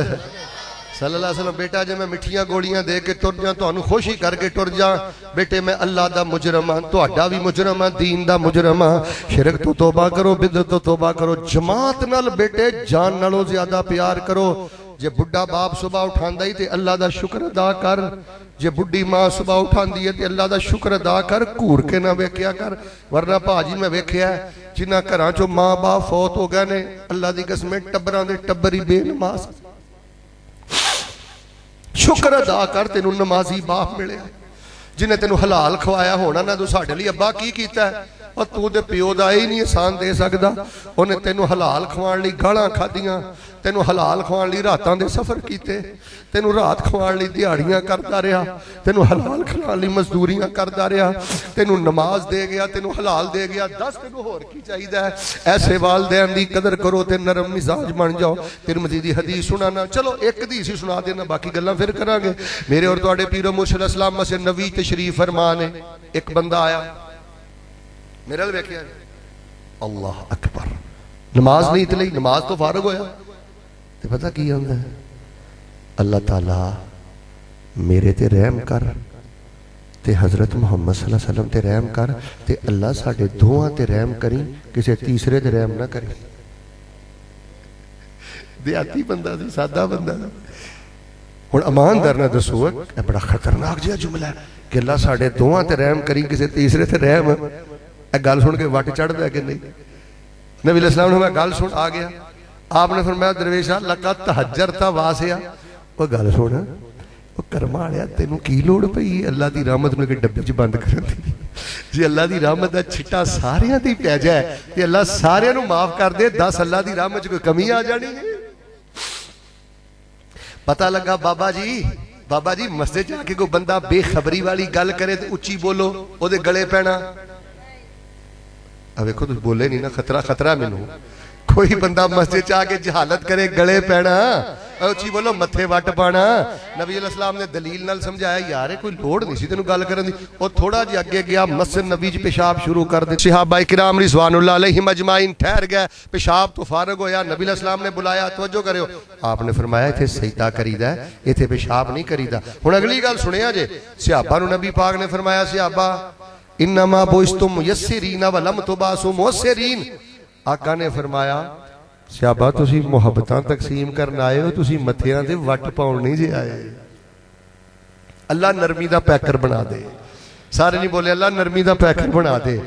صلی اللہ علیہ وسلم، بیٹا جے میں مٹھیاں گوڑیاں دے کے ٹر جاں تو خوشی کر کے ٹر جاں، بیٹے، میں اللہ دا مجرم ہاں تو اڈا بھی مجرم ہاں دین دا مجرم ہاں۔ شرک تو توبہ کرو بدت تو توبہ کرو، جماعت نال بیٹے، جان نالو زیادہ پیار کرو۔ جے بڑھا باپ صبح اٹھان دائی تے اللہ دا شکر ادا کر۔ جے بڑھی ماں صبح اٹھان دیئے تے اللہ دا شکر ادا کر۔ کور کے نہ ویکیا کر، ورنہ پاجی میں ویکیا ہے جنہ کران جو ماں باپ فوت ہو گئے نے، اللہ دی قسمیں ٹبران دے ٹبری بے نماز۔ ਸ਼ੁਕਰ ਅਦਾ ਕਰ, ਤੈਨੂੰ ਨਮਾਜ਼ੀ ਬਾਪ ਮਿਲਿਆ। ਜਿਨੇ ਤੈਨੂੰ ਹਲਾਲ ਖਵਾਇਆ ਹੋਣਾ, ਨਾ ਤੂੰ ਸਾਡੇ ਲਈ ਅੱਬਾ ਕੀ ਕੀਤਾ? ਔਰ ਤੂੰ ਤੇ ਪਿਓ ਦਾ ਇਹ ਨਹੀਂ ਆਸਾਨ ਦੇ ਸਕਦਾ। ਉਹਨੇ ਤੈਨੂੰ ਹਲਾਲ ਖਵਾਉਣ ਲਈ ਗਾਲਾਂ ਖਾਧੀਆਂ। ਤੈਨੂੰ ਹਲਾਲ ਖਵਾਉਣ ਲਈ ਰਾਤਾਂ ਦੇ ਸਫ਼ਰ ਕੀਤੇ ਤੈਨੂੰ ਰਾਤ ਖਵਾਉਣ ਲਈ ਦਿਹਾੜੀਆਂ ਕਰਦਾ ਰਿਹਾ ਤੈਨੂੰ ਹਲਾਲ ਖਵਾਉਣ ਲਈ ਮਜ਼ਦੂਰੀਆਂ ਕਰਦਾ ਰਿਹਾ ਤੈਨੂੰ ਨਮਾਜ਼ ਦੇ ਗਿਆ ਤੈਨੂੰ ਹਲਾਲ ਦੇ ਗਿਆ ਦੱਸ ਤੈਨੂੰ ਹੋਰ ਕੀ ਚਾਹੀਦਾ ਹੈ ਐਸੇ ਵਾਲਦੈਨ ਦੀ ਕਦਰ ਕਰੋ ਤੇ ਨਰਮ ਮਿਜ਼ਾਜ ਬਣ ਜਾਓ ਤਿਰਮਜ਼ੀ ਦੀ ਹਦੀਸ ਸੁਣਾਣਾ ਚਲੋ ਇੱਕ ਹਦੀਸ ਹੀ ਸੁਣਾ ਦੇਣਾ ਬਾਕੀ ਗੱਲਾਂ ਫਿਰ ਕਰਾਂਗੇ ਮੇਰੇ ਔਰ ਤੁਹਾਡੇ ਪੀਰੋ ਮੁਰਸ਼ਿਦ ਇਸਲਾਮ ਮਸਜਿਦ ਨਬੀ ਤਸ਼ਰੀਫ ਫਰਮਾਨ ਹੈ ਇੱਕ ਬੰਦਾ ਆਇਆ ਮੇਰੇ ਨਾਲ ਵੇਖਿਆ ਅੱਲਾਹ ਅਕਬਰ ਨਮਾਜ਼ ਨਹੀਂ ਤੇ ਲਈ ਨਮਾਜ਼ ਤੋਂ ਫਾਰਗ ਹੋਇਆ ਤੇ ਪਤਾ ਕੀ ਹੁੰਦਾ ਹੈ ਅੱਲਾਹ ਤਾਲਾ ਮੇਰੇ ਤੇ ਰਹਿਮ ਕਰ ਤੇ حضرت ਮੁਹੰਮਦ ਸੱਲੱਲਾਹੁ ਅਲੈਹਿ ਵਸੱਲਮ ਤੇ ਰਹਿਮ ਕਰ ਤੇ ਅੱਲਾਹ ਸਾਡੇ ਦੋਹਾਂ ਤੇ ਰਹਿਮ ਕਰੀ ਕਿਸੇ ਤੀਸਰੇ ਤੇ ਰਹਿਮ ਨਾ ਕਰੀ دیہاتی بندہ سی، سادہ بندہ ہوں امان درنا دسو یہ بڑا خطرناک جہا جملہ ہے کہ اللہ ساڈے دوہاں تے رحم کری کسی تیسرے تے رحم۔ یہ گل سن کے وٹ چڑھ ہے کہ نہیں؟ نبی علیہ السلام نے میں گل سن، آ گیا۔ ਆਪ ਨੇ ਫਰਮਾਇਆ, ਦਰਵੇਸ਼ਾ ਲਕਾ ਤਹਜਰਤਾ ਵਾਸਿਆ। ਉਹ ਗੱਲ ਸੁਣ, ਉਹ ਕਰਮਾ ਵਾਲਿਆ, ਤੈਨੂੰ ਕੀ ਲੋੜ ਪਈ? ਅੱਲਾ ਦੀ ਰਹਿਮਤ ਨੂੰ ਕਿ ਡੱਬੇ 'ਚ ਬੰਦ ਕਰਨ ਦੀ। ਜੇ ਅੱਲਾ ਦੀ ਰਹਿਮਤ ਦਾ ਛਿੱਟਾ ਸਾਰਿਆਂ ਤੇ ਪੈ ਜਾਏ, ਤੇ ਅੱਲਾ ਸਾਰਿਆਂ ਨੂੰ ਮਾਫ ਕਰ ਦੇ 10 ਅੱਲਾ ਦੀ ਰਹਿਮਤ 'ਚ ਕੋਈ ਕਮੀ ਆ ਜਾਣੀ ਹੈ? ਪਤਾ ਲੱਗਾ ਬਾਬਾ ਜੀ ਬਾਬਾ ਜੀ, ਮਸਜਿਦ ਜਾ ਕੇ ਕੋਈ ਬੰਦਾ ਬੇਖਬਰੀ ਵਾਲੀ ਗੱਲ ਕਰੇ ਤੇ ਉੱਚੀ ਬੋਲੋ, ਉਹਦੇ ਗਲੇ ਪੈਣਾ। ਆ ਵੇਖੋ, ਤੁਸੀਂ ਬੋਲੇ ਨਹੀਂ ਨਾ, ਖਤਰਾ ਖਤਰਾ ਮੈਨੂੰ। کوئی بندہ مسجد چاہ کے جہالت کرے گڑے پینا اچھی بولو متھے وٹ پانا نبی علیہ السلام نے دلیل نل سمجھایا یارے کوئی لوڑ نہیں سی تینوں گال کرن دی اور تھوڑا جی اگے گیا مسجد نبی جی پشاب شروع کر دی صحابہ اکرام رضوان اللہ علیہ مجمعین ٹھہر گیا پشاب تو فارغ ہویا نبی علیہ السلام نے بلایا توجہ کرے ہو آپ نے فرمایا تھے ایتھے کری دا ہے یہ تھے پشاب نہیں کری دا ہون اگلی گال سنے آجے صحابہ نو نبی پاک نے فرمایا صحابہ انما بوستم یسرین ولم تباسم وسرین آقا نے فرمایا شابا تسی محبتاں تقسیم کرن آئے ہو، تسی متھیاں دے وٹ پاؤن جے آئے۔ اللہ نرمی دا پیکر بنا دے۔ سارے نہیں بولے، اللہ نرمی پیکر بنا دے۔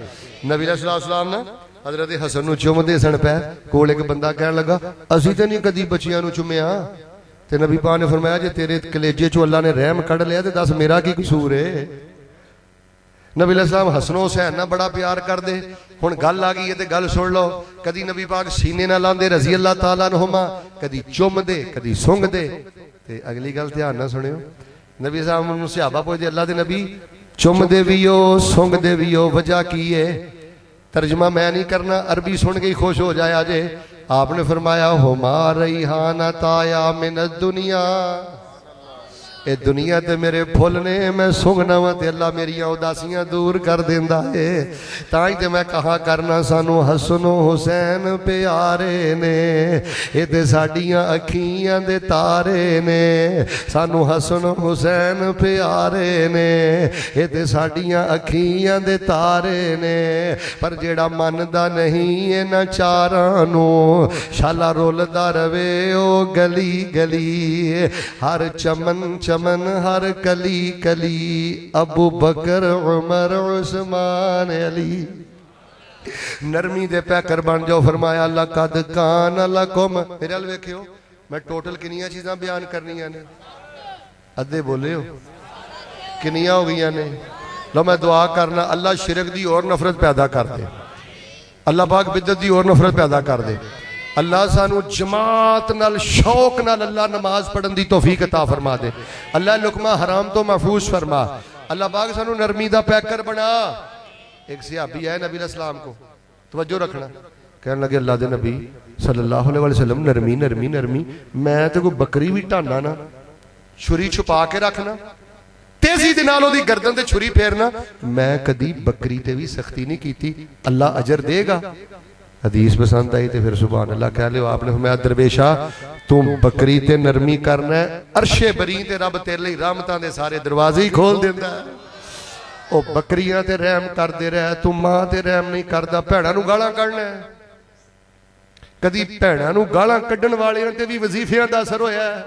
نبی علیہ السلام نے حضرت حسن نو چوم دے سن پے، کول ایک بندہ کہن لگا، اسی تے نہیں کدی بچیاں نو چومیا ہاں۔ تے نبی پاک نے فرمایا، جے تیرے کلیجے چوں اللہ نے رحم کڈ لیا، تے دس میرا کی قصور ہے۔ نبی علیہ السلام حسن حسین نہ بڑا پیار کر دے۔ ہن گل آ گئی ہے تے گل سن لو۔ کدی نبی پاک سینے نہ لاندے رضی اللہ تعالی عنہما، کدی چوم دے، کدی سنگ دے۔ تے اگلی گل دھیان نہ سنیو۔ نبی صاحب انہوں صحابہ پوچھ دے اللہ دے نبی چوم دے ویو سنگ دے ویو وجہ کیے ترجمہ میں نہیں کرنا، عربی سن گئی خوش ہو جائے آجے آپ نے فرمایا، ہما ریحانہ تایا من الدنیا۔ اے دنیا تے میرے پھل نے میں سنگنا وا تے اللہ میری اداسیاں دور کر دیندا اے تاں تے میں کہا کرنا سانو حسن و حسین پیارے نے۔ اے تے ساڈیاں اکھیاں دے تارے نے۔ سانو حسن و حسین پیارے نے۔ اے تے ساڈیاں اکھیاں دے تارے نے۔ پر جیڑا مندا نہیں اے نہ چاراں نو شالا رولدا رہے او گلی گلی۔ ہر چمن چمن چمن ہر کلی کلی، ابو بکر، عمر، عثمان، علی۔ نرمی دے پیکر بن جاؤ، فرمایا اللہ قد کان لکم۔ میرے علوے کیوں میں ٹوٹل کنیاں چیزیں بیان کرنی ہیں عدے بولے ہو، کنیاں ہو گیا نہیں لو، میں دعا کرنا، اللہ شرک دی اور نفرت پیدا کر دے۔ اللہ پاک بدت دی اور نفرت پیدا کر دے۔ اللہ سانو جماعت نال شوق نال اللہ نماز پڑھن دی توفیق عطا فرما دے۔ اللہ لقمہ حرام تو محفوظ فرما۔ اللہ پاک سانو نرمی دا پیکر بنا۔ ایک صحابی ہے نبی علیہ السلام کو۔ توجہ رکھنا۔ کہنے لگے اللہ دے نبی صلی اللہ علیہ وسلم، نرمی نرمی نرمی۔ میں تے کوئی بکری بھی ٹانا نا۔ چھری چھپا کے رکھنا۔ تیزی دنالوں دی گردن تے چھری پھیرنا۔ میں کدی بکری تے بھی سختی نہیں کیتی۔ اللہ اجر دے گا۔ ਹਦੀਸ ਪਸੰਦ ਆਈ ਤੇ ਫਿਰ ਸੁਭਾਨ ਅੱਲਾਹ ਕਹਿ ਲਿਓ, ਆਪਨੇ ਫਰਮਾਇਆ, ਦਰਵੇਸ਼ਾ, ਤੂੰ ਬੱਕਰੀ ਤੇ ਨਰਮੀ ਕਰਨਾ ਅਰਸ਼ੇ ਬਰੀ ਤੇ ਰੱਬ ਤੇਰੇ ਲਈ ਰਹਿਮਤਾਂ ਦੇ ਸਾਰੇ ਦਰਵਾਜ਼ੇ ਹੀ ਖੋਲ ਦਿੰਦਾ ਉਹ ਬੱਕਰੀਆਂ ਤੇ ਰਹਿਮ ਕਰਦੇ ਰਹਿ, ਤੂੰ ਮਾਂ ਤੇ ਰਹਿਮ ਨਹੀਂ ਕਰਦਾ, ਭੈਣਾਂ ਨੂੰ ਗਾਲਾਂ ਕੱਢਣਾ ਕਦੀ ਭੈਣਾਂ ਨੂੰ ਗਾਲਾਂ ਕੱਢਣ ਵਾਲਿਆਂ ਤੇ ਵੀ ਵਜ਼ੀਫਿਆਂ ਦਾ ਅਸਰ ਹੋਇਆ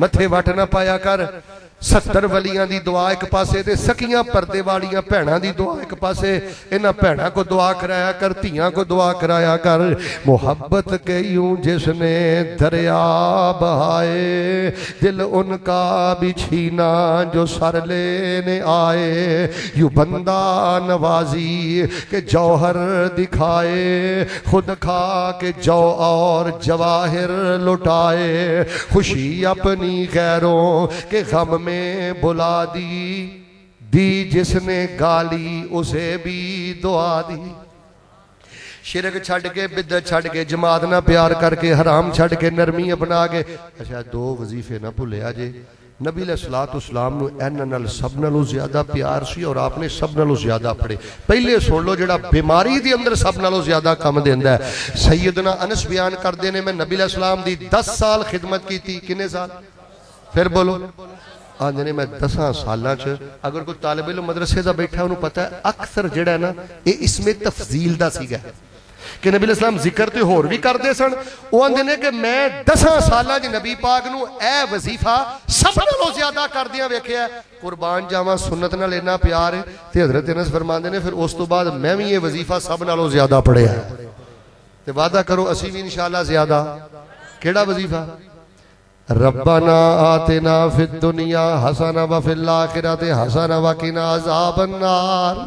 ਮੱਥੇ ਵੱਟ ਨਾ ਪਾਇਆ ਕਰ। ستر ولیاں دی دعا ایک پاسے دے، سکیاں، پردے والیاں پہنا دی دعا ایک پاسے۔ انہاں پہنا کو دعا کرایا کر، تیاں کو دعا کرایا کر۔ محبت کے یوں جس نے دریا بہائے، دل ان کا بھی چھینا جو سر لینے آئے۔ یوں بندہ نوازی کہ جوہر دکھائے، خود کھا کے جو اور جواہر لٹائے۔ خوشی اپنی غیروں کے غم میں بلا دی۔ دی جس نے گالی، اسے بھی دعا دی۔ شرک چھڑ کے بدت چھڑ کے، جماعت نہ پیار کر کے، حرام چھڑ کے، نرمی اپنا کے۔ اچھا دو وظیفے نہ پھولے آجے نبی علیہ السلام نے این نل سب نلو زیادہ پیار سی اور آپ نے سب نلو زیادہ پڑے پہلے سوڑ لو جڑا بیماری دی اندر سب نلو زیادہ کام دیندہ ہے۔ سیدنا انس بیان کر دینے میں نبی علیہ السلام دی دس سال خدمت کی تھی کنے سال؟ پھر بولو۔ آدھے نے میں دساں سالاں چھے اگر کوئی طالب علم مدرسے دا بیٹھا انہوں پتا ہے، اکثر جڑا ہے نا اے اس میں تفضیل دا سی گیا ہے۔ کہ نبی علیہ السلام ذکر تے ہور بھی کر دے سن۔ وہ آدھے نے کہ میں دساں سالہ جی نبی پاک نو اے وظیفہ سب لو زیادہ کر دیا ویکھیا ہے۔ قربان جامعہ سنت نہ لینا پیار ہے۔ تے حضرت انس فرماندے نے، پھر اس تو بعد میں بھی یہ وظیفہ سب نالوں زیادہ پڑے ہیں تے وعدہ کرو، اسی بھی انشاءاللہ زیادہ۔ کیڑا وظیفہ؟ ربنا آتنا فی الدنیا حسنا وفی الاخرت حسنا وقنا عذاب النار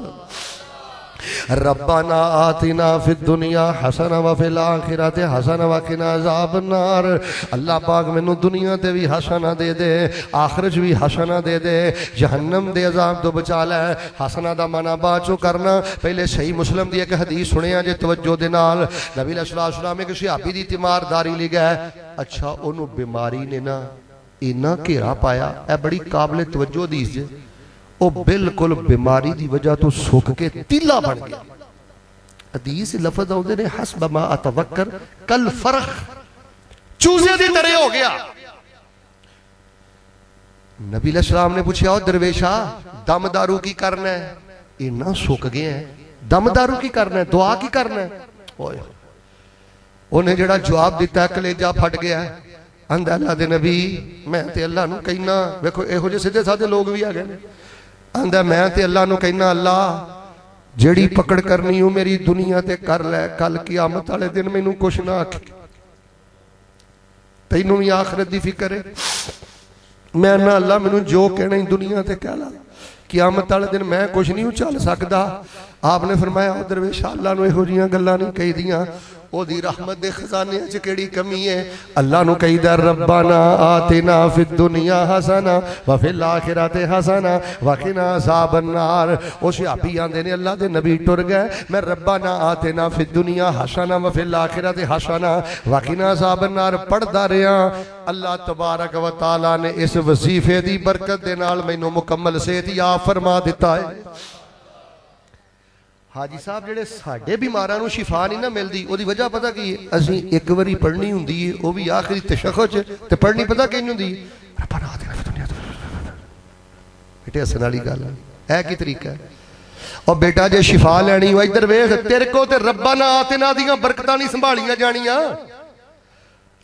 ربنا آتنا فی الدنیا حسنا وفی الاخرت حسنا وقنا عذاب النار۔ اللہ پاک مینوں دنیا تے بھی حسنا دے دے، آخرت بھی حسنا دے دے، جہنم دے عذاب تو بچا لے۔ حسنا دا معنی باچو کرنا۔ پہلے صحیح مسلم دی ایک حدیث سنیا جے توجہ دے نال۔ نبی علیہ الصلوۃ والسلام ایک صحابی دی تیمارداری لے گئے۔ اچھا انہوں بیماری نے نا اینا گھیرا پایا۔ اے بڑی قابل توجہ حدیث جے۔ او بالکل بیماری دی وجہ تو سوکھ کے تیلا بن گیا۔ حدیث لفظ ہوندے نے، حسب ما اتوکر کل فرخ چوزے دی طرح ہو گیا۔ نبی علیہ السلام نے پوچھا، او درویشا دم دارو کی کرنا ہے؟ اینا سوکھ گیا ہے دم دارو کی کرنا ہے، دعا کی کرنا ہے؟ اوئے انہیں جڑا جواب دیتا ہے کلیجہ پھٹ گیا ہے۔ اندہ اللہ دے نبی، میں تے اللہ نو کہنا، ویکھو اے ہو جے سدھے سادے لوگ بھی آ گئے آندا میں تے اللہ نو کہنا اللہ جیڑی پکڑ کرنی ہوں میری دنیا تے کر لے کل قیامت والے دن مینوں کچھ نہ آکھے تینوں بھی آخرت دی فکر ہے میں نہ اللہ مینوں جو کہنا ہی دنیا تے کہہ لا قیامت والے دن میں کچھ نہیں چل سکدا آپ نے فرمایا، او درویش، اللہ نے ہو جیاں گلہ نہیں کہی دیاں۔ او دی رحمت دے خزانے چکیڑی کمی ہے۔ اللہ نو کہی در ربانا آتنا فی الدنیا حسانا وفی فی الاخرت حسنا و قنا النار. او شیاپی آن دینے اللہ دے نبی ٹر گئے، میں ربانا آتنا فی الدنیا حسانا وفی فی الاخرت حسنا و قنا عذاب النار. پڑھدا رہا، اللہ تبارک و تعالی نے اس وظیفے دی برکت دے میں نو مکمل صحت دیا فرما دیتا ہے۔ ਹਾਜੀ ਸਾਹਿਬ, ਜਿਹੜੇ ਸਾਡੇ ਬਿਮਾਰਾਂ ਨੂੰ ਸ਼ਿਫਾ ਨਹੀਂ ਨਾ ਮਿਲਦੀ, ਉਹਦੀ ਵਜ੍ਹਾ ਪਤਾ ਕੀ ਹੈ? ਅਸੀਂ ਇੱਕ ਵਾਰੀ ਪੜ੍ਹਨੀ ਹੁੰਦੀ ਹੈ ਉਹ ਵੀ ਆਖਰੀ ਤਸ਼ਖੁਦ ਚ, ਤੇ ਪੜ੍ਹਨੀ ਪਤਾ ਕਿੰਨੀ ਹੁੰਦੀ ਰੱਬਾ ਨਾ ਦੇਣਾ ਦੁਨੀਆ ਤੋਂ। ਬੇਟੇ ਹਸਨ ਵਾਲੀ ਗੱਲ ਹੈ ਇਹ ਕੀ ਤਰੀਕਾ ਹੈ? ਉਹ ਬੇਟਾ ਜੇ ਸ਼ਿਫਾ ਲੈਣੀ ਹੋ ਇੱਧਰ ਵੇਖ, ਤੇਰੇ ਕੋ ਤੇ ਰੱਬਾ ਨਾ ਆਤਿਨਾ ਦੀਆਂ ਬਰਕਤਾਂ ਨਹੀਂ ਸੰਭਾਲੀਆਂ ਜਾਣੀਆਂ।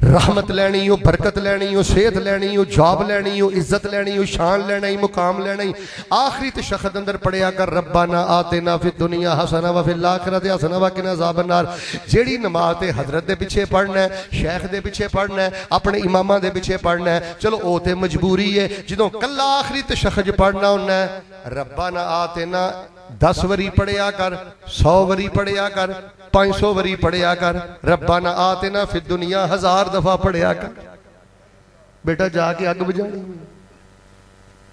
رحمت لینی ہو برکت لینی ہو صحت لینی ہو جاب لینی ہو عزت لینی ہو شان لینی ہو مقام لینی۔ آخری تشخد اندر پڑھیا کر ربنا آتنا فی دنیا حسنا و فی الاخرت حسنا و کنا عذاب النار۔ جیڑی نماز حضرت دے پیچھے پڑھنا ہے، شیخ دے پیچھے پڑھنا ہے، اپنے امامہ دے پیچھے پڑھنا ہے، چلو او تے مجبوری ہے۔ جنہوں کل آخری تشخد جی پڑھنا ہونا ہے ربنا آتنا دس وری پڑھیا کر، سو وری پڑھیا کر، پانچ سو وری پڑھیا کر، ربانہ آتے نہ فی دنیا ہزار دفعہ پڑھیا کر۔ بیٹا جا کے اگ بجانی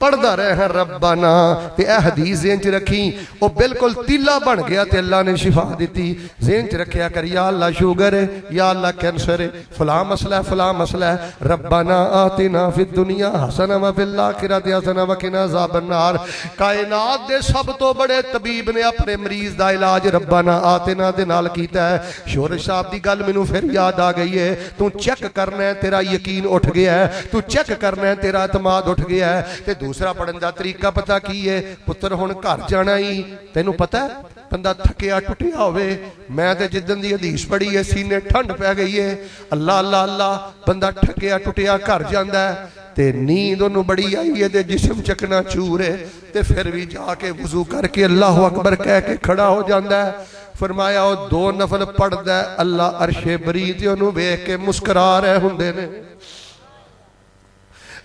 پڑھدا رہے ربنا تے اے حدیث زین چ رکھی، او بالکل تیلا بن گیا تے اللہ نے شفا دیتی۔ ذہن چ رکھیا کر، یا اللہ شوگر ہے، یا اللہ کینسر ہے۔ فلاں مسئلہ ہے، فلاں مسئلہ ہے۔ ربنا آتینا فی الدنیا حسنا و فی الاخرہ حسنا و قنا عذاب النار۔ کائنات دے سب تو بڑے طبیب نے اپنے مریض دا علاج ربنا آتینا دے نال کیتا ہے۔ شور صاحب دی گل مینوں پھر یاد آ گئی ہے۔ تو چیک کرنا تیرا یقین اٹھ گیا ہے۔ تو چیک کرنا ہے، تیرا اعتماد اٹھ گیا ہے۔ تے ਦੂਸਰਾ ਪੜਨ ਦਾ ਤਰੀਕਾ ਪਤਾ ਕੀ ਹੈ ਪੁੱਤਰ ਹੁਣ ਘਰ ਜਾਣਾ ਹੀ ਤੈਨੂੰ ਪਤਾ ਬੰਦਾ ਥੱਕਿਆ, ਟੁੱਟਿਆ ਹੋਵੇ। ਮੈਂ ਤੇ ਜਿੱਦਨ ਦੀ ਹਦੀਸ ਪੜ੍ਹੀ ਏ, ਸੀਨੇ ਠੰਡ ਪੈ ਗਈ ਏ। ਅੱਲਾ ਅੱਲਾ ਅੱਲਾ, ਬੰਦਾ ਠੱਕਿਆ ਟੁੱਟਿਆ, ਘਰ ਜਾਂਦਾ ਤੇ ਨੀਂਦ ਉਹਨੂੰ ਬੜੀ ਆਈ ਏ ਤੇ ਜਿਸਮ ਚੱਕਣਾ ਚੂਰ ਏ। ਤੇ ਫਿਰ ਵੀ ਜਾ ਕੇ ਵਜ਼ੂ ਕਰਕੇ ਅੱਲਾਹੁ ਅਕਬਰ ਕਹਿ ਕੇ ਖੜਾ ਹੋ ਜਾਂਦਾ ਫਰਮਾਇਆ, ਉਹ ਦੋ ਨਫਲ ਪੜਦਾ ਅੱਲਾ ਅਰਸ਼ੇ ਬਰੀ ਤੇ ਉਹਨੂੰ ਵੇਖ ਕੇ ਮੁਸਕਰਾ ਰਹੇ ਹੁੰਦੇ ਨੇ।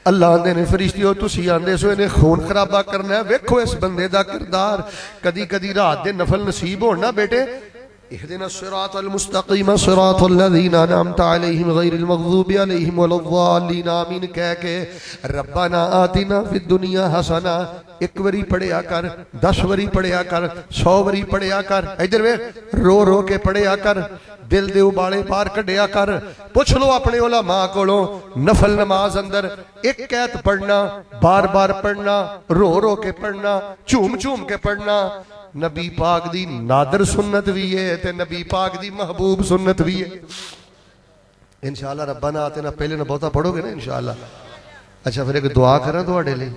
اللہ آندے نے فرشتیو تسی آندے سو انہیں خون خرابہ کرنا ہے۔ ویکھو اس بندے دا کردار۔ کدی کدی رات دے نفل نصیب ہونا بیٹے۔ اهدنا الصراط المستقيم، صراط الذين انعمت عليهم غير المغضوب عليهم ولا الضالين آمین کہہ کے ربنا آتنا فی الدنیا حسنہ، ایک وری پڑھیا کر، دس وری پڑھیا کر، سو وری پڑھیا کر، ادھر ویکھ رو رو کے پڑھیا کر، دل دے ابالے پار کڈیا کر، پوچھ لو اپنے علماء کولوں، نفل نماز اندر ایک ایت پڑھنا، بار بار پڑھنا، رو رو کے پڑھنا، چوم چوم کے پڑھنا نبی پاک دی نادر سنت بھی ہے تے نبی پاک دی محبوب سنت بھی ہے۔ انشاءاللہ ربنا آتنا پہلے نہ بہتا پڑھو گے نا انشاءاللہ۔ اچھا پھر ایک دعا کرنا تواڈے لئی۔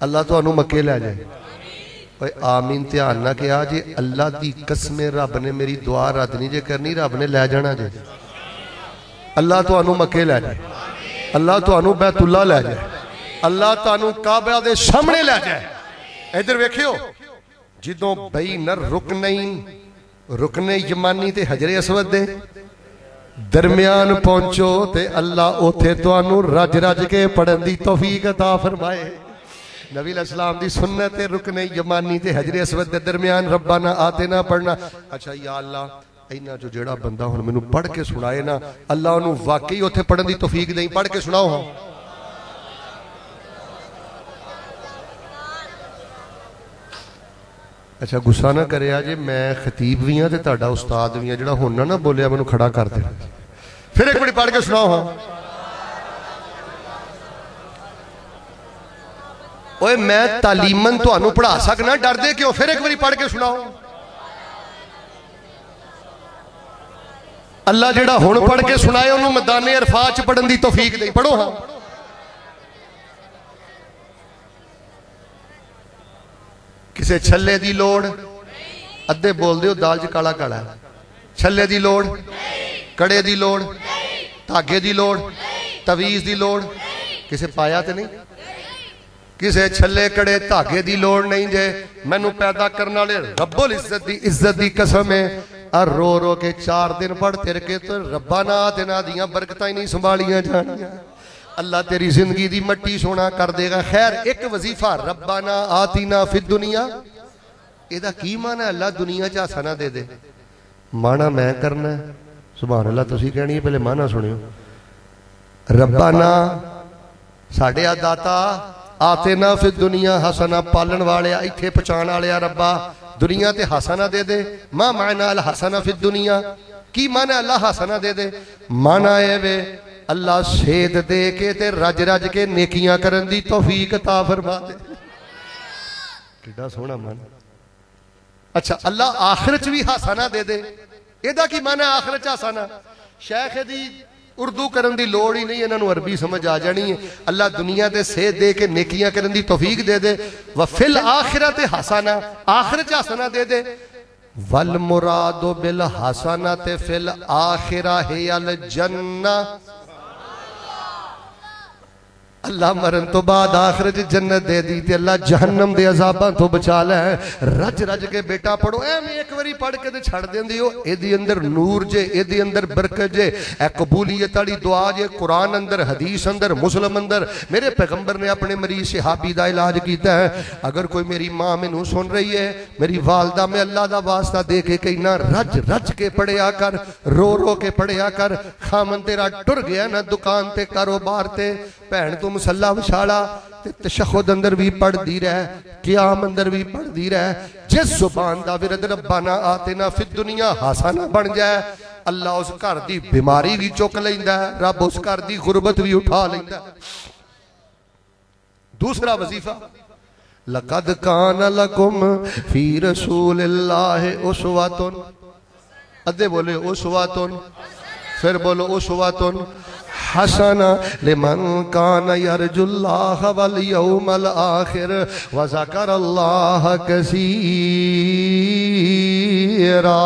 اللہ تو تانوں مکے لے جائے۔ اوے آمین، دھیان نہ کیا جی اللہ دی قسم رب نے میری دعا رد نہیں جے کرنی، رب نے لے جانا جے۔ اللہ تو تانوں مکے لے جائے۔ اللہ تو تانوں بیت اللہ لے جائے۔ اللہ تو تانوں کعبہ دے سامنے لے جائے۔ ادھر ویکھیو۔ جدوں بین الرکنین رکن یمانی تے حجر اسود دے۔ درمیان پہنچو تے اللہ اوتھے توانو رج رج کے پڑھن دی توفیق عطا فرمائے۔ نبی علیہ السلام دی سنت رکن یمانی تے حجر اسود دے درمیان ربنا آتے نہ پڑھنا۔ اچھا یا اللہ، اینا جو جڑا بندہ ہن مینوں پڑھ کے سنائے نا، اللہ انہوں واقعی اوتھے پڑھن دی توفیق دیں پڑھ کے سناؤ ہاں۔ اچھا گسا نہ کرے آجے میں خطیب بھی ہاں تے تہاڈا استاد بھی ہاں جڑا ہن نہ بولیا مینوں کھڑا کر دے پھر ایک بڑی پڑھ کے سناؤ ہاں اوے میں تعلیمن تانوں پڑھا سکنا ڈر دے کیوں پھر ایک بڑی پڑھ کے سناؤ اللہ جڑا ہن پڑھ کے سنائے انہوں میدان عرفات چ پڑھن دی توفیق دے پڑھو ہاں کسے چھلے دی لوڑ ادھے بول دیو دال چ کالا کالا ہے چھلے دی لوڑ کڑے دی لوڑ تاگے دی لوڑ تویز دی لوڑ کسے پایا تے نہیں کسے چھلے کڑے تاگے دی لوڑ نہیں جے میں نو پیدا کرنا لے رب العزت دی عزت دی قسم ہے اور رو رو کے چار دن پڑھ تیر کے تو ربانہ آتنا دیاں برکتیں نہیں سنبھالیاں جانیاں اللہ تیری زندگی دی مٹی سونا کر دے گا۔ خیر، ایک وظیفہ ربنا آتینا فی الدنیا۔ ایدہ کی مانا ہے؟ اللہ دنیا چاہ سنا دے دے۔ مانا میں کرنا ہے۔ سبحان اللہ، تسی کہنی ہے، پہلے مانا سنیو۔ ربنا ساڑھے داتا آتینا فی الدنیا حسنا پالن والے ایتھے پچان والے ربا، دنیا تے حسنا دے دے۔ ما معنی الحسنا فی الدنیا؟ کی معنی اللہ حسنا دے دے؟ معنی ہے وے اللہ سید دے کے تے رج رج کے نیکیاں کرن دی توفیق عطا فرما دے۔ کڈا سونا من۔ اچھا اللہ آخرت بھی ہاسانا دے دے۔ ایدہ کی معنی آخرت ہاسانا شیخ دی اردو کرن دی لوڑ ہی نہیں انہوں عربی سمجھ آ جانی ہے۔ اللہ دنیا دے سید دے کے نیکیاں کرن دی توفیق دے دے۔ وفل آخرت ہاسانا آخرت ہاسانا دے دے۔ والمراد بالحسنات فی الاخرہ ہی الجنہ۔ اللہ مرن تو بعد آخرت جنت دے دی تے اللہ جہنم دے عذاباں تو بچا لے۔ رج رج کے بیٹا پڑھو اے میں ایک وری پڑھ کے تے چھڑ دین دیو اے دی اندر نور جے اے دی اندر برکت جے۔ اے قبولیت والی دعا جے، قرآن اندر، حدیث اندر، مسلم اندر۔ میرے پیغمبر نے اپنے مریض صحابی دا علاج کیتا ہے۔ اگر کوئی میری ماں میں نو سن رہی ہے، میری والدہ میں اللہ دا واسطہ دے کے کہیں نہ رج رج کے پڑھیا کر، رو رو کے پڑھیا کر، خامن تیرا ٹر گیا نہ دکان تے کاروبار تے۔ پہن تو مسلح وشالا تشخد اندر بھی پڑھ دی رہے، قیام اندر بھی پڑھ دی رہے۔ جس زبان دا ورد ربانا آتنا فی الدنیا حسانہ بن جائے، اللہ اس کر دی بیماری بھی چوک لیندہ ہے، رب اس کر دی غربت بھی اٹھا لیندہ ہے۔ دوسرا وظیفہ، لَقَدْ كَانَ لَكُمْ فِي رَسُولِ اللَّهِ اُسْوَاتٌ ادھے بولے اُسْوَاتٌ پھر بولو اُسْوَاتٌ حسنا لمن كان يرجو الله واليوم الآخر وذكر الله كثيرا میرا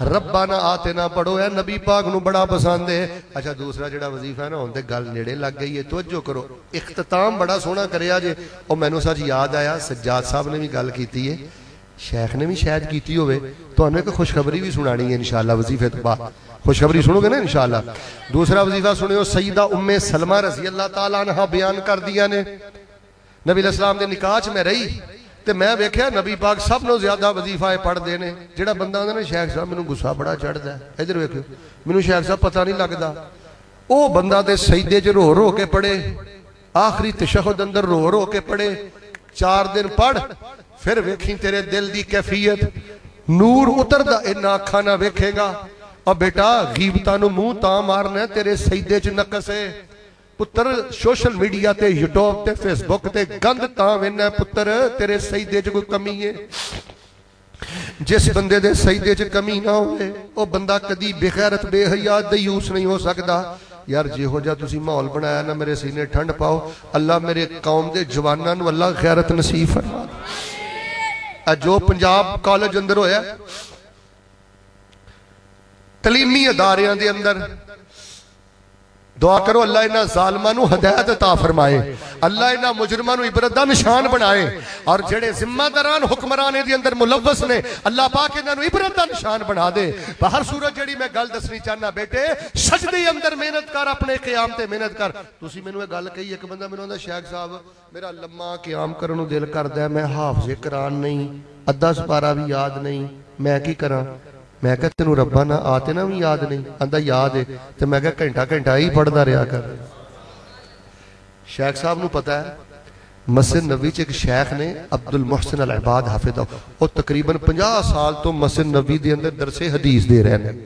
ربنا آتنا پڑھو، اے نبی پاک نو بڑا پسند ہے۔ اچھا دوسرا جڑا وظیفہ ہے نا، ہن تے گل نیڑے لگ گئی ہے، توجہ کرو۔ اختتام بڑا سونا کریا جے۔ او مینوں سچ یاد آیا، سجاد صاحب نے بھی گل کیتی ہے۔ شیخ نے بھی شاید کیتی ہوئے تو انہیں ایک خوشخبری بھی سنانی ہے انشاءاللہ وظیفے تو بعد۔ خوشخبری سنو گے نا انشاءاللہ۔ دوسرا وظیفہ سنیو سیدہ ام سلمہ رضی اللہ تعالیٰ عنہ بیان کر دیا نے۔ نبی علیہ السلام دے نکاح میں رہی تے میں ویکھیا نبی پاک سب نو زیادہ وظیفہ پڑھ دے نے۔ جڑا بندہ ہوندا نے شیخ صاحب مینوں غصہ بڑا چڑھدا ہے۔ ادھر ویکھو مینوں شیخ صاحب پتہ نہیں لگدا۔ او بندہ تے سجدے چ رو رو کے پڑھے، آخری تشہد اندر رو رو کے پڑھے۔ چار دن پڑھ، پھر ویکھی تیرے دل دی کیفیت۔ نور اتر دا اینا اکھا نہ ویکھے گا۔ اور بیٹا غیبتہ نو منہ تا مارنا ہے تیرے سجدے چ نقص ہے پتر سوشل میڈیا تے یوٹیوب تے فیس بک تے گند تا وینا ہے پتر تیرے سجدے چ کوئی کمی ہے جس بندے دے سجدے چ کمی نہ ہوئے او بندہ کدی بے غیرت بے حیا دیوس نہیں ہو سکدا یار جے ہو جا تسی ماحول بنایا نا میرے سینے ٹھنڈ پاؤ اللہ میرے قوم دے جواناں نو اللہ غیرت نصیب فرما جو پنجاب کالج اندر ہویا تعلیمی اداریاں دے اندر۔ دعا کرو اللہ انہا ظالمہ نو ہدایت عطا فرمائے۔ اللہ انہا مجرمہ نو عبرت دا نشان بنائے۔ اور جڑے ذمہ داران حکمرانے دے اندر ملوث نے، اللہ پاک انہا نو عبرت دا نشان بنا دے۔ باہر صورت جڑی میں گل دسنی چاہنا بیٹے سجدے اندر محنت کر، اپنے قیام تے محنت کر۔ تسی میں نو گل کہی، ایک بندہ میں نو شیخ صاحب، میرا لمحہ قیام کرنو دل کر دیا میں حافظ قرآن نہیں ادھا سپارہ بھی یاد نہیں، میں کی کرا میں کہا، تینوں ربا نہ آتے نا بھی یاد نہیں. اندھا یاد ہے. تو میں کہا، گھنٹہ گھنٹہ ہی پڑھدا رہا کر. شیخ صاحب نو پتا ہے، مسجد نبی چ ایک شیخ نے عبد المحسن العباد حافظ او تقریباً 50 سال تو مسجد نبی دے اندر درس حدیث دے رہے ہیں۔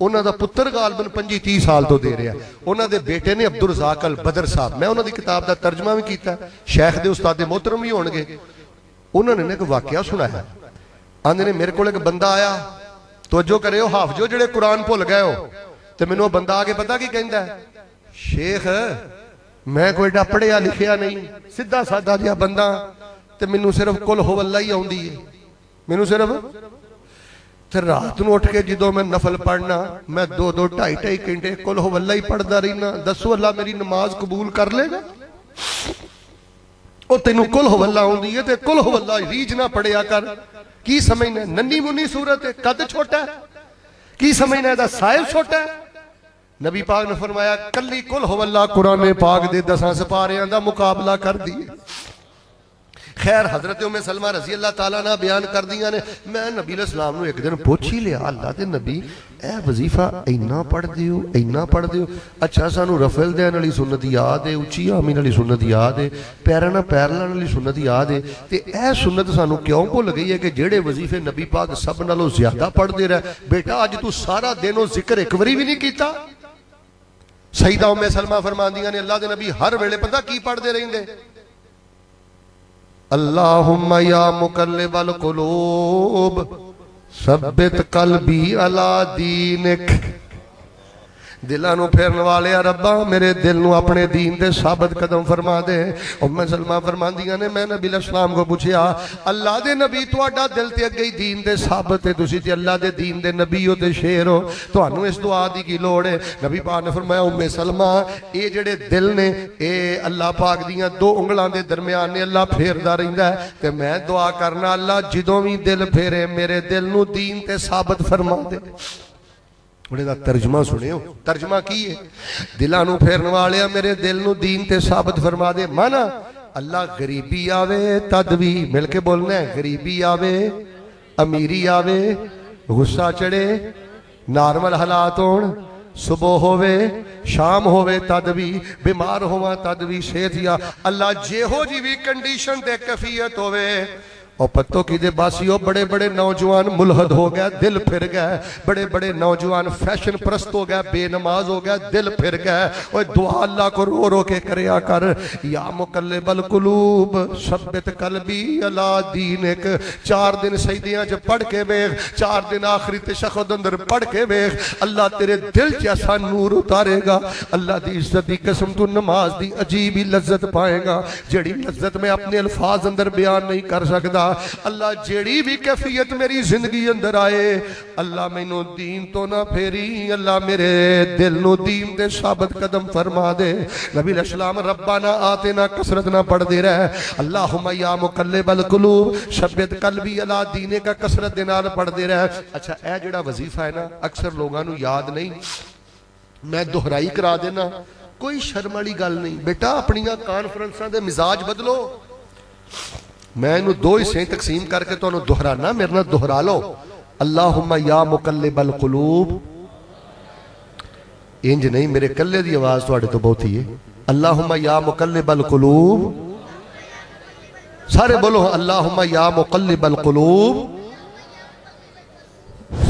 انہاں دا پتر غالباً 25 30 سال تو دے رہا انہاں دے بیٹے نے عبد الرزاق البدر صاحب، میں انہاں دی کتاب دا ترجمہ بھی کیتا شیخ دے استاد محترم بھی ہون گے انہوں نے ایک واقعہ سنایا۔ آندے نے میرے کو ایک بندہ آیا توجہ کرے ہو حافظو جڑے قرآن بھول گئے ہو تو مینوں بندہ آگے پتا کی کہندا ہے شیخ میں کوئی ایڈا پڑھیا لکھیا نہیں سیدھا سادہ جہا بندہ تے مینوں صرف کل ہو اللہ ہی آوندی ہے مینوں صرف تے رات نو اٹھ کے جدوں میں نفل پڑھنا میں دو دو ڈھائی ڈھائی گھنٹے کل ہو اللہ ہی پڑھدا رہنا دسو اللہ میری نماز قبول کر لے گا او تینوں کل ہو اللہ آوندی ہے تے کل ہو کی سمجھنا ننی منی صورت ہے، قد چھوٹا ہے۔ کی سمجھنا ہے دا سائل چھوٹا ہے؟ نبی پاک نے فرمایا، کلی کل ہو اللہ قرآن پاک دے دساں سپاریاں دا مقابلہ کر دیئے۔ خیر، حضرت ام سلمہ رضی اللہ تعالیٰ نے بیان کر دیا نے، میں نبی علیہ السلام نے ایک دن پوچھ ہی لیا، اللہ دے نبی اے وظیفہ، اینا پڑھ دیو، اینا پڑھ دیو۔ اچھا سانو رفل دین علی سنت یاد ہے اچھی آمین علی سنت یاد ہے پیرنا پیرلان علی سنت یاد ہے تے اے سنت سانو کیوں کو لگئی ہے کہ جڑے وظیفے نبی پاک سب نالو زیادہ پڑھ دے رہا ہے بیٹا آج تو سارا دینوں ذکر ایک وری بھی نہیں کیتا۔ سیدہ ام سلمہ فرمان دیا نے، اللہ دے نبی ہر ویلے پتہ کی پڑھ دے رہیں دے اللہم یا مقلب القلوب۔ ثبت قلبی علا دینک دلہ نو پھرن والے ربا میرے دل نو اپنے دین دے ثابت قدم فرما دے۔ ام سلمہ فرمان دیا نے، میں نبی الاسلام کو پوچھیا، اللہ دے نبی تو اڈا دل تے اگئی دین دے ثابت ہے، تسی تے اللہ دے دین دے نبی ہو تے شیر ہو۔ تو انو اس دعا دی کی لوڑ ہے۔ نبی پاک نے فرمایا ام سلمہ، اے جڑے دل نے، اے اللہ پاک دیاں دو انگلان دے درمیان نے اللہ پھیر دا رہندا ہے۔ تے میں دعا کرنا، اللہ جدوں بھی دل پھیرے، میرے دل نو دین تے ثابت فرما دے۔ انہیں دا ترجمہ سنے ہو ترجمہ کی ہے دلانو پھیرن والے میرے دل نو دین تے ثابت فرما دے مانا اللہ غریبی آوے تدوی مل کے بولنا ہے غریبی آوے امیری آوے غصہ چڑے نارمل حالات ہون صبح ہووے شام ہووے تدوی بیمار ہوا تدوی صحت یا اللہ جے ہو جی بھی کنڈیشن دے کفیت ہووے اور پتو کی دے باسی بڑے بڑے نوجوان ملحد ہو گیا، دل پھر گیا۔ بڑے بڑے نوجوان فیشن پرست ہو گیا، بے نماز ہو گیا، دل پھر گیا۔ اور دعا اللہ کو رو رو کے کریا کر۔ یا مقلب القلوب، ثبت قلبی اللہ دین ایک چار دن سیدیاں جو پڑھ کے بیغ چار دن آخری تشخد اندر پڑھ کے بیغ اللہ تیرے دل جیسا نور اتارے گا۔ اللہ دی عزت دی قسم تو نماز دی عجیبی لذت پائے گا۔ جڑی لذت میں اپنے الفاظ اندر بیان نہیں کر سکتا سکدا اللہ جیڑی بھی کیفیت میری زندگی اندر آئے، اللہ مینوں دین تو نہ پھیری، اللہ میرے دل نو دین دے ثابت قدم فرما دے۔ نبی الاسلام ربنا آتنا کسرت نہ پڑھ دے رہے۔ اللہم یا مقلب القلوب، شبت قلبی علا دینے کا کسرت دے نال پڑھ دے رہے۔ اچھا اے جڑا وظیفہ ہے نا، اکثر لوگاں نو یاد نہیں۔ میں دہرائی کرا دینا، کوئی شرم والی گل نہیں۔ بیٹا اپنی کانفرنساں دے مزاج بدلو۔ میں انہوں دو حصے تقسیم کر کے تو انہوں دہرانا، میرے نہ دہرا لو۔ اللہم یا مقلب القلوب۔ انج نہیں، میرے کلے دی آواز تو تو بہت ہی ہے۔ اللہم یا مقلب القلوب۔ سارے بولو، اللہم یا مقلب القلوب۔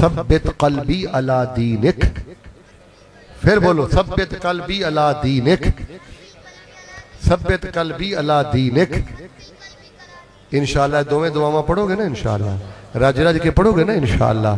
ثبت قلبی علا دینک۔ پھر بولو، ثبت قلبی علا دینک۔ ثبت قلبی علا دینک۔ انشاءاللہ دوویں دعاواں پڑھو گے نا انشاءاللہ؟ راج راج کے پڑھو گے نا انشاءاللہ؟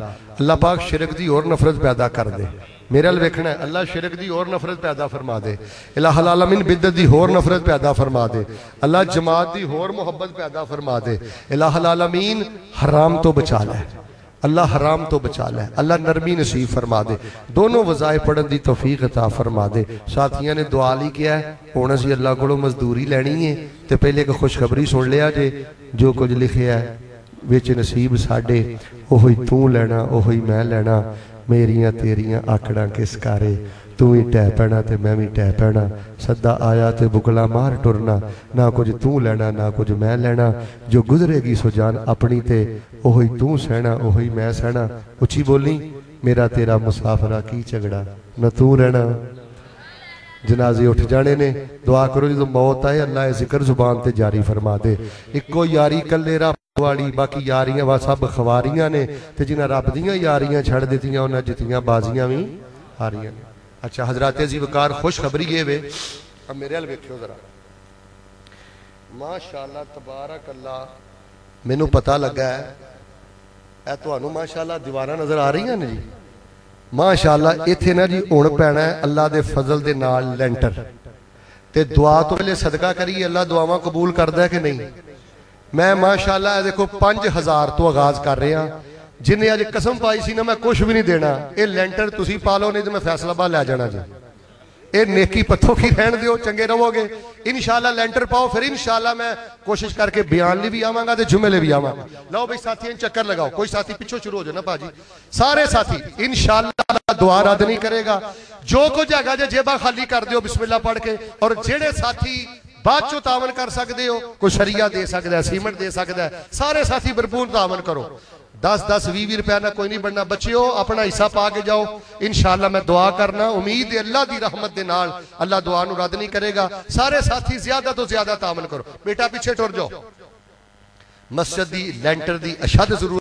اللہ پاک شرک دی اور نفرت پیدا کر دے۔ میرا لکھنا ہے، اللہ شرک دی اور نفرت پیدا فرما دے۔ الہ العالمین بدت دی اور نفرت پیدا فرما دے۔ اللہ جماعت دی اور محبت پیدا فرما دے۔ الہ العالمین حرام تو بچا لے۔ اللہ حرام تو بچا لے۔ اللہ نرمی نصیب فرما دے۔ دونوں وظائف پڑھن دی توفیق عطا فرما دے۔ ساتھیاں نے دعا لی کیا ہے۔ ہونا سی اللہ کو مزدوری لینی ہے۔ تے پہلے ایک خوشخبری سن لیا جے۔ جو کچھ لکھے ہے، وچ نصیب ساڈے۔ اوہی تو لینا، اوہی میں لینا۔ میریاں تیریاں آکڑاں کس کارے؟ تو ہی ٹہ پینا تے میں بھی ٹہ پینا۔ صدا آیا تے بکلا مار ٹرنا۔ نہ کچھ تو لینا، نہ کچھ میں لینا۔ جو گزرے گی سو جان اپنی تے۔ اوہی تو سہنا، اوہی میں سہنا۔ اچھی بولی، میرا تیرا مسافرہ کی چگڑا نہ تو رہنا۔ جنازے اٹھ جانے نے۔ دعا کرو جدو موت آئے، اللہ ذکر زبان تے جاری فرما دے۔ اکو یاری کلے رب والی، باقی یاریاں وا سب خواریاں نے۔ تے جنہ رب دیاں یاریاں چھڑ دیتیاں، انہاں جتیاں بازیاں بھی ہاریاں نے۔ اچھا حضرات عزیز وقار خوش خبری یہ وے۔ اب میرے حال ویکھو ذرا۔ ماشاءاللہ تبارک اللہ۔ مینوں پتہ لگا ہے۔ اے تانوں ماشاءاللہ دیواراں نظر آ رہی ہیں نا جی؟ ماشاءاللہ ایتھے نا جی ہن پینا ہے اللہ دے فضل دے نال لینٹر۔ تے دعا تو پہلے صدقہ کریے اللہ دعاواں قبول کردا ہے کہ نہیں؟ میں ماشاءاللہ دیکھو 5000 تو آغاز کر رہے ہاں جنہیں اج قسم پائی سی نا میں کچھ بھی نہیں دینا اے لینٹر تسی پا لو نہیں تو میں فیصلہ با لے جانا جی اے نیکی پتھوں کی رہن دیو چنگے رہو گے انشاءاللہ لینٹر پاؤ پھر انشاءاللہ میں کوشش کر کے بیان لی بھی آواں گا تے جملے بھی آواں گا لو بھائی ساتھی ان چکر لگاؤ کوئی ساتھی پیچھے شروع ہو جائے نا باجی سارے ساتھی انشاءاللہ دعا رد نہیں کرے گا جو کچھ جگہ جے جیبا خالی کر دیو بسم اللہ پڑھ کے اور جڑے ساتھی بعد چو تعاون کر سکتے ہو کوئی شریعہ دے سکتا ہے سیمنٹ دے سکتا ہے سارے ساتھی بھرپور تعاون کرو دس دس وی وی روپیہ نہ کوئی نہیں بننا۔ بچیو، اپنا حصہ پا کے جاؤ۔ انشاءاللہ میں دعا کرنا۔ امید ہے اللہ دی رحمت دے نال۔ اللہ دعا نو رد نہیں کرے گا۔ سارے ساتھی زیادہ تو زیادہ تعاون کرو۔ بیٹا پیچھے ٹر جاؤ۔ مسجد دی لینٹر دی اشد ضرور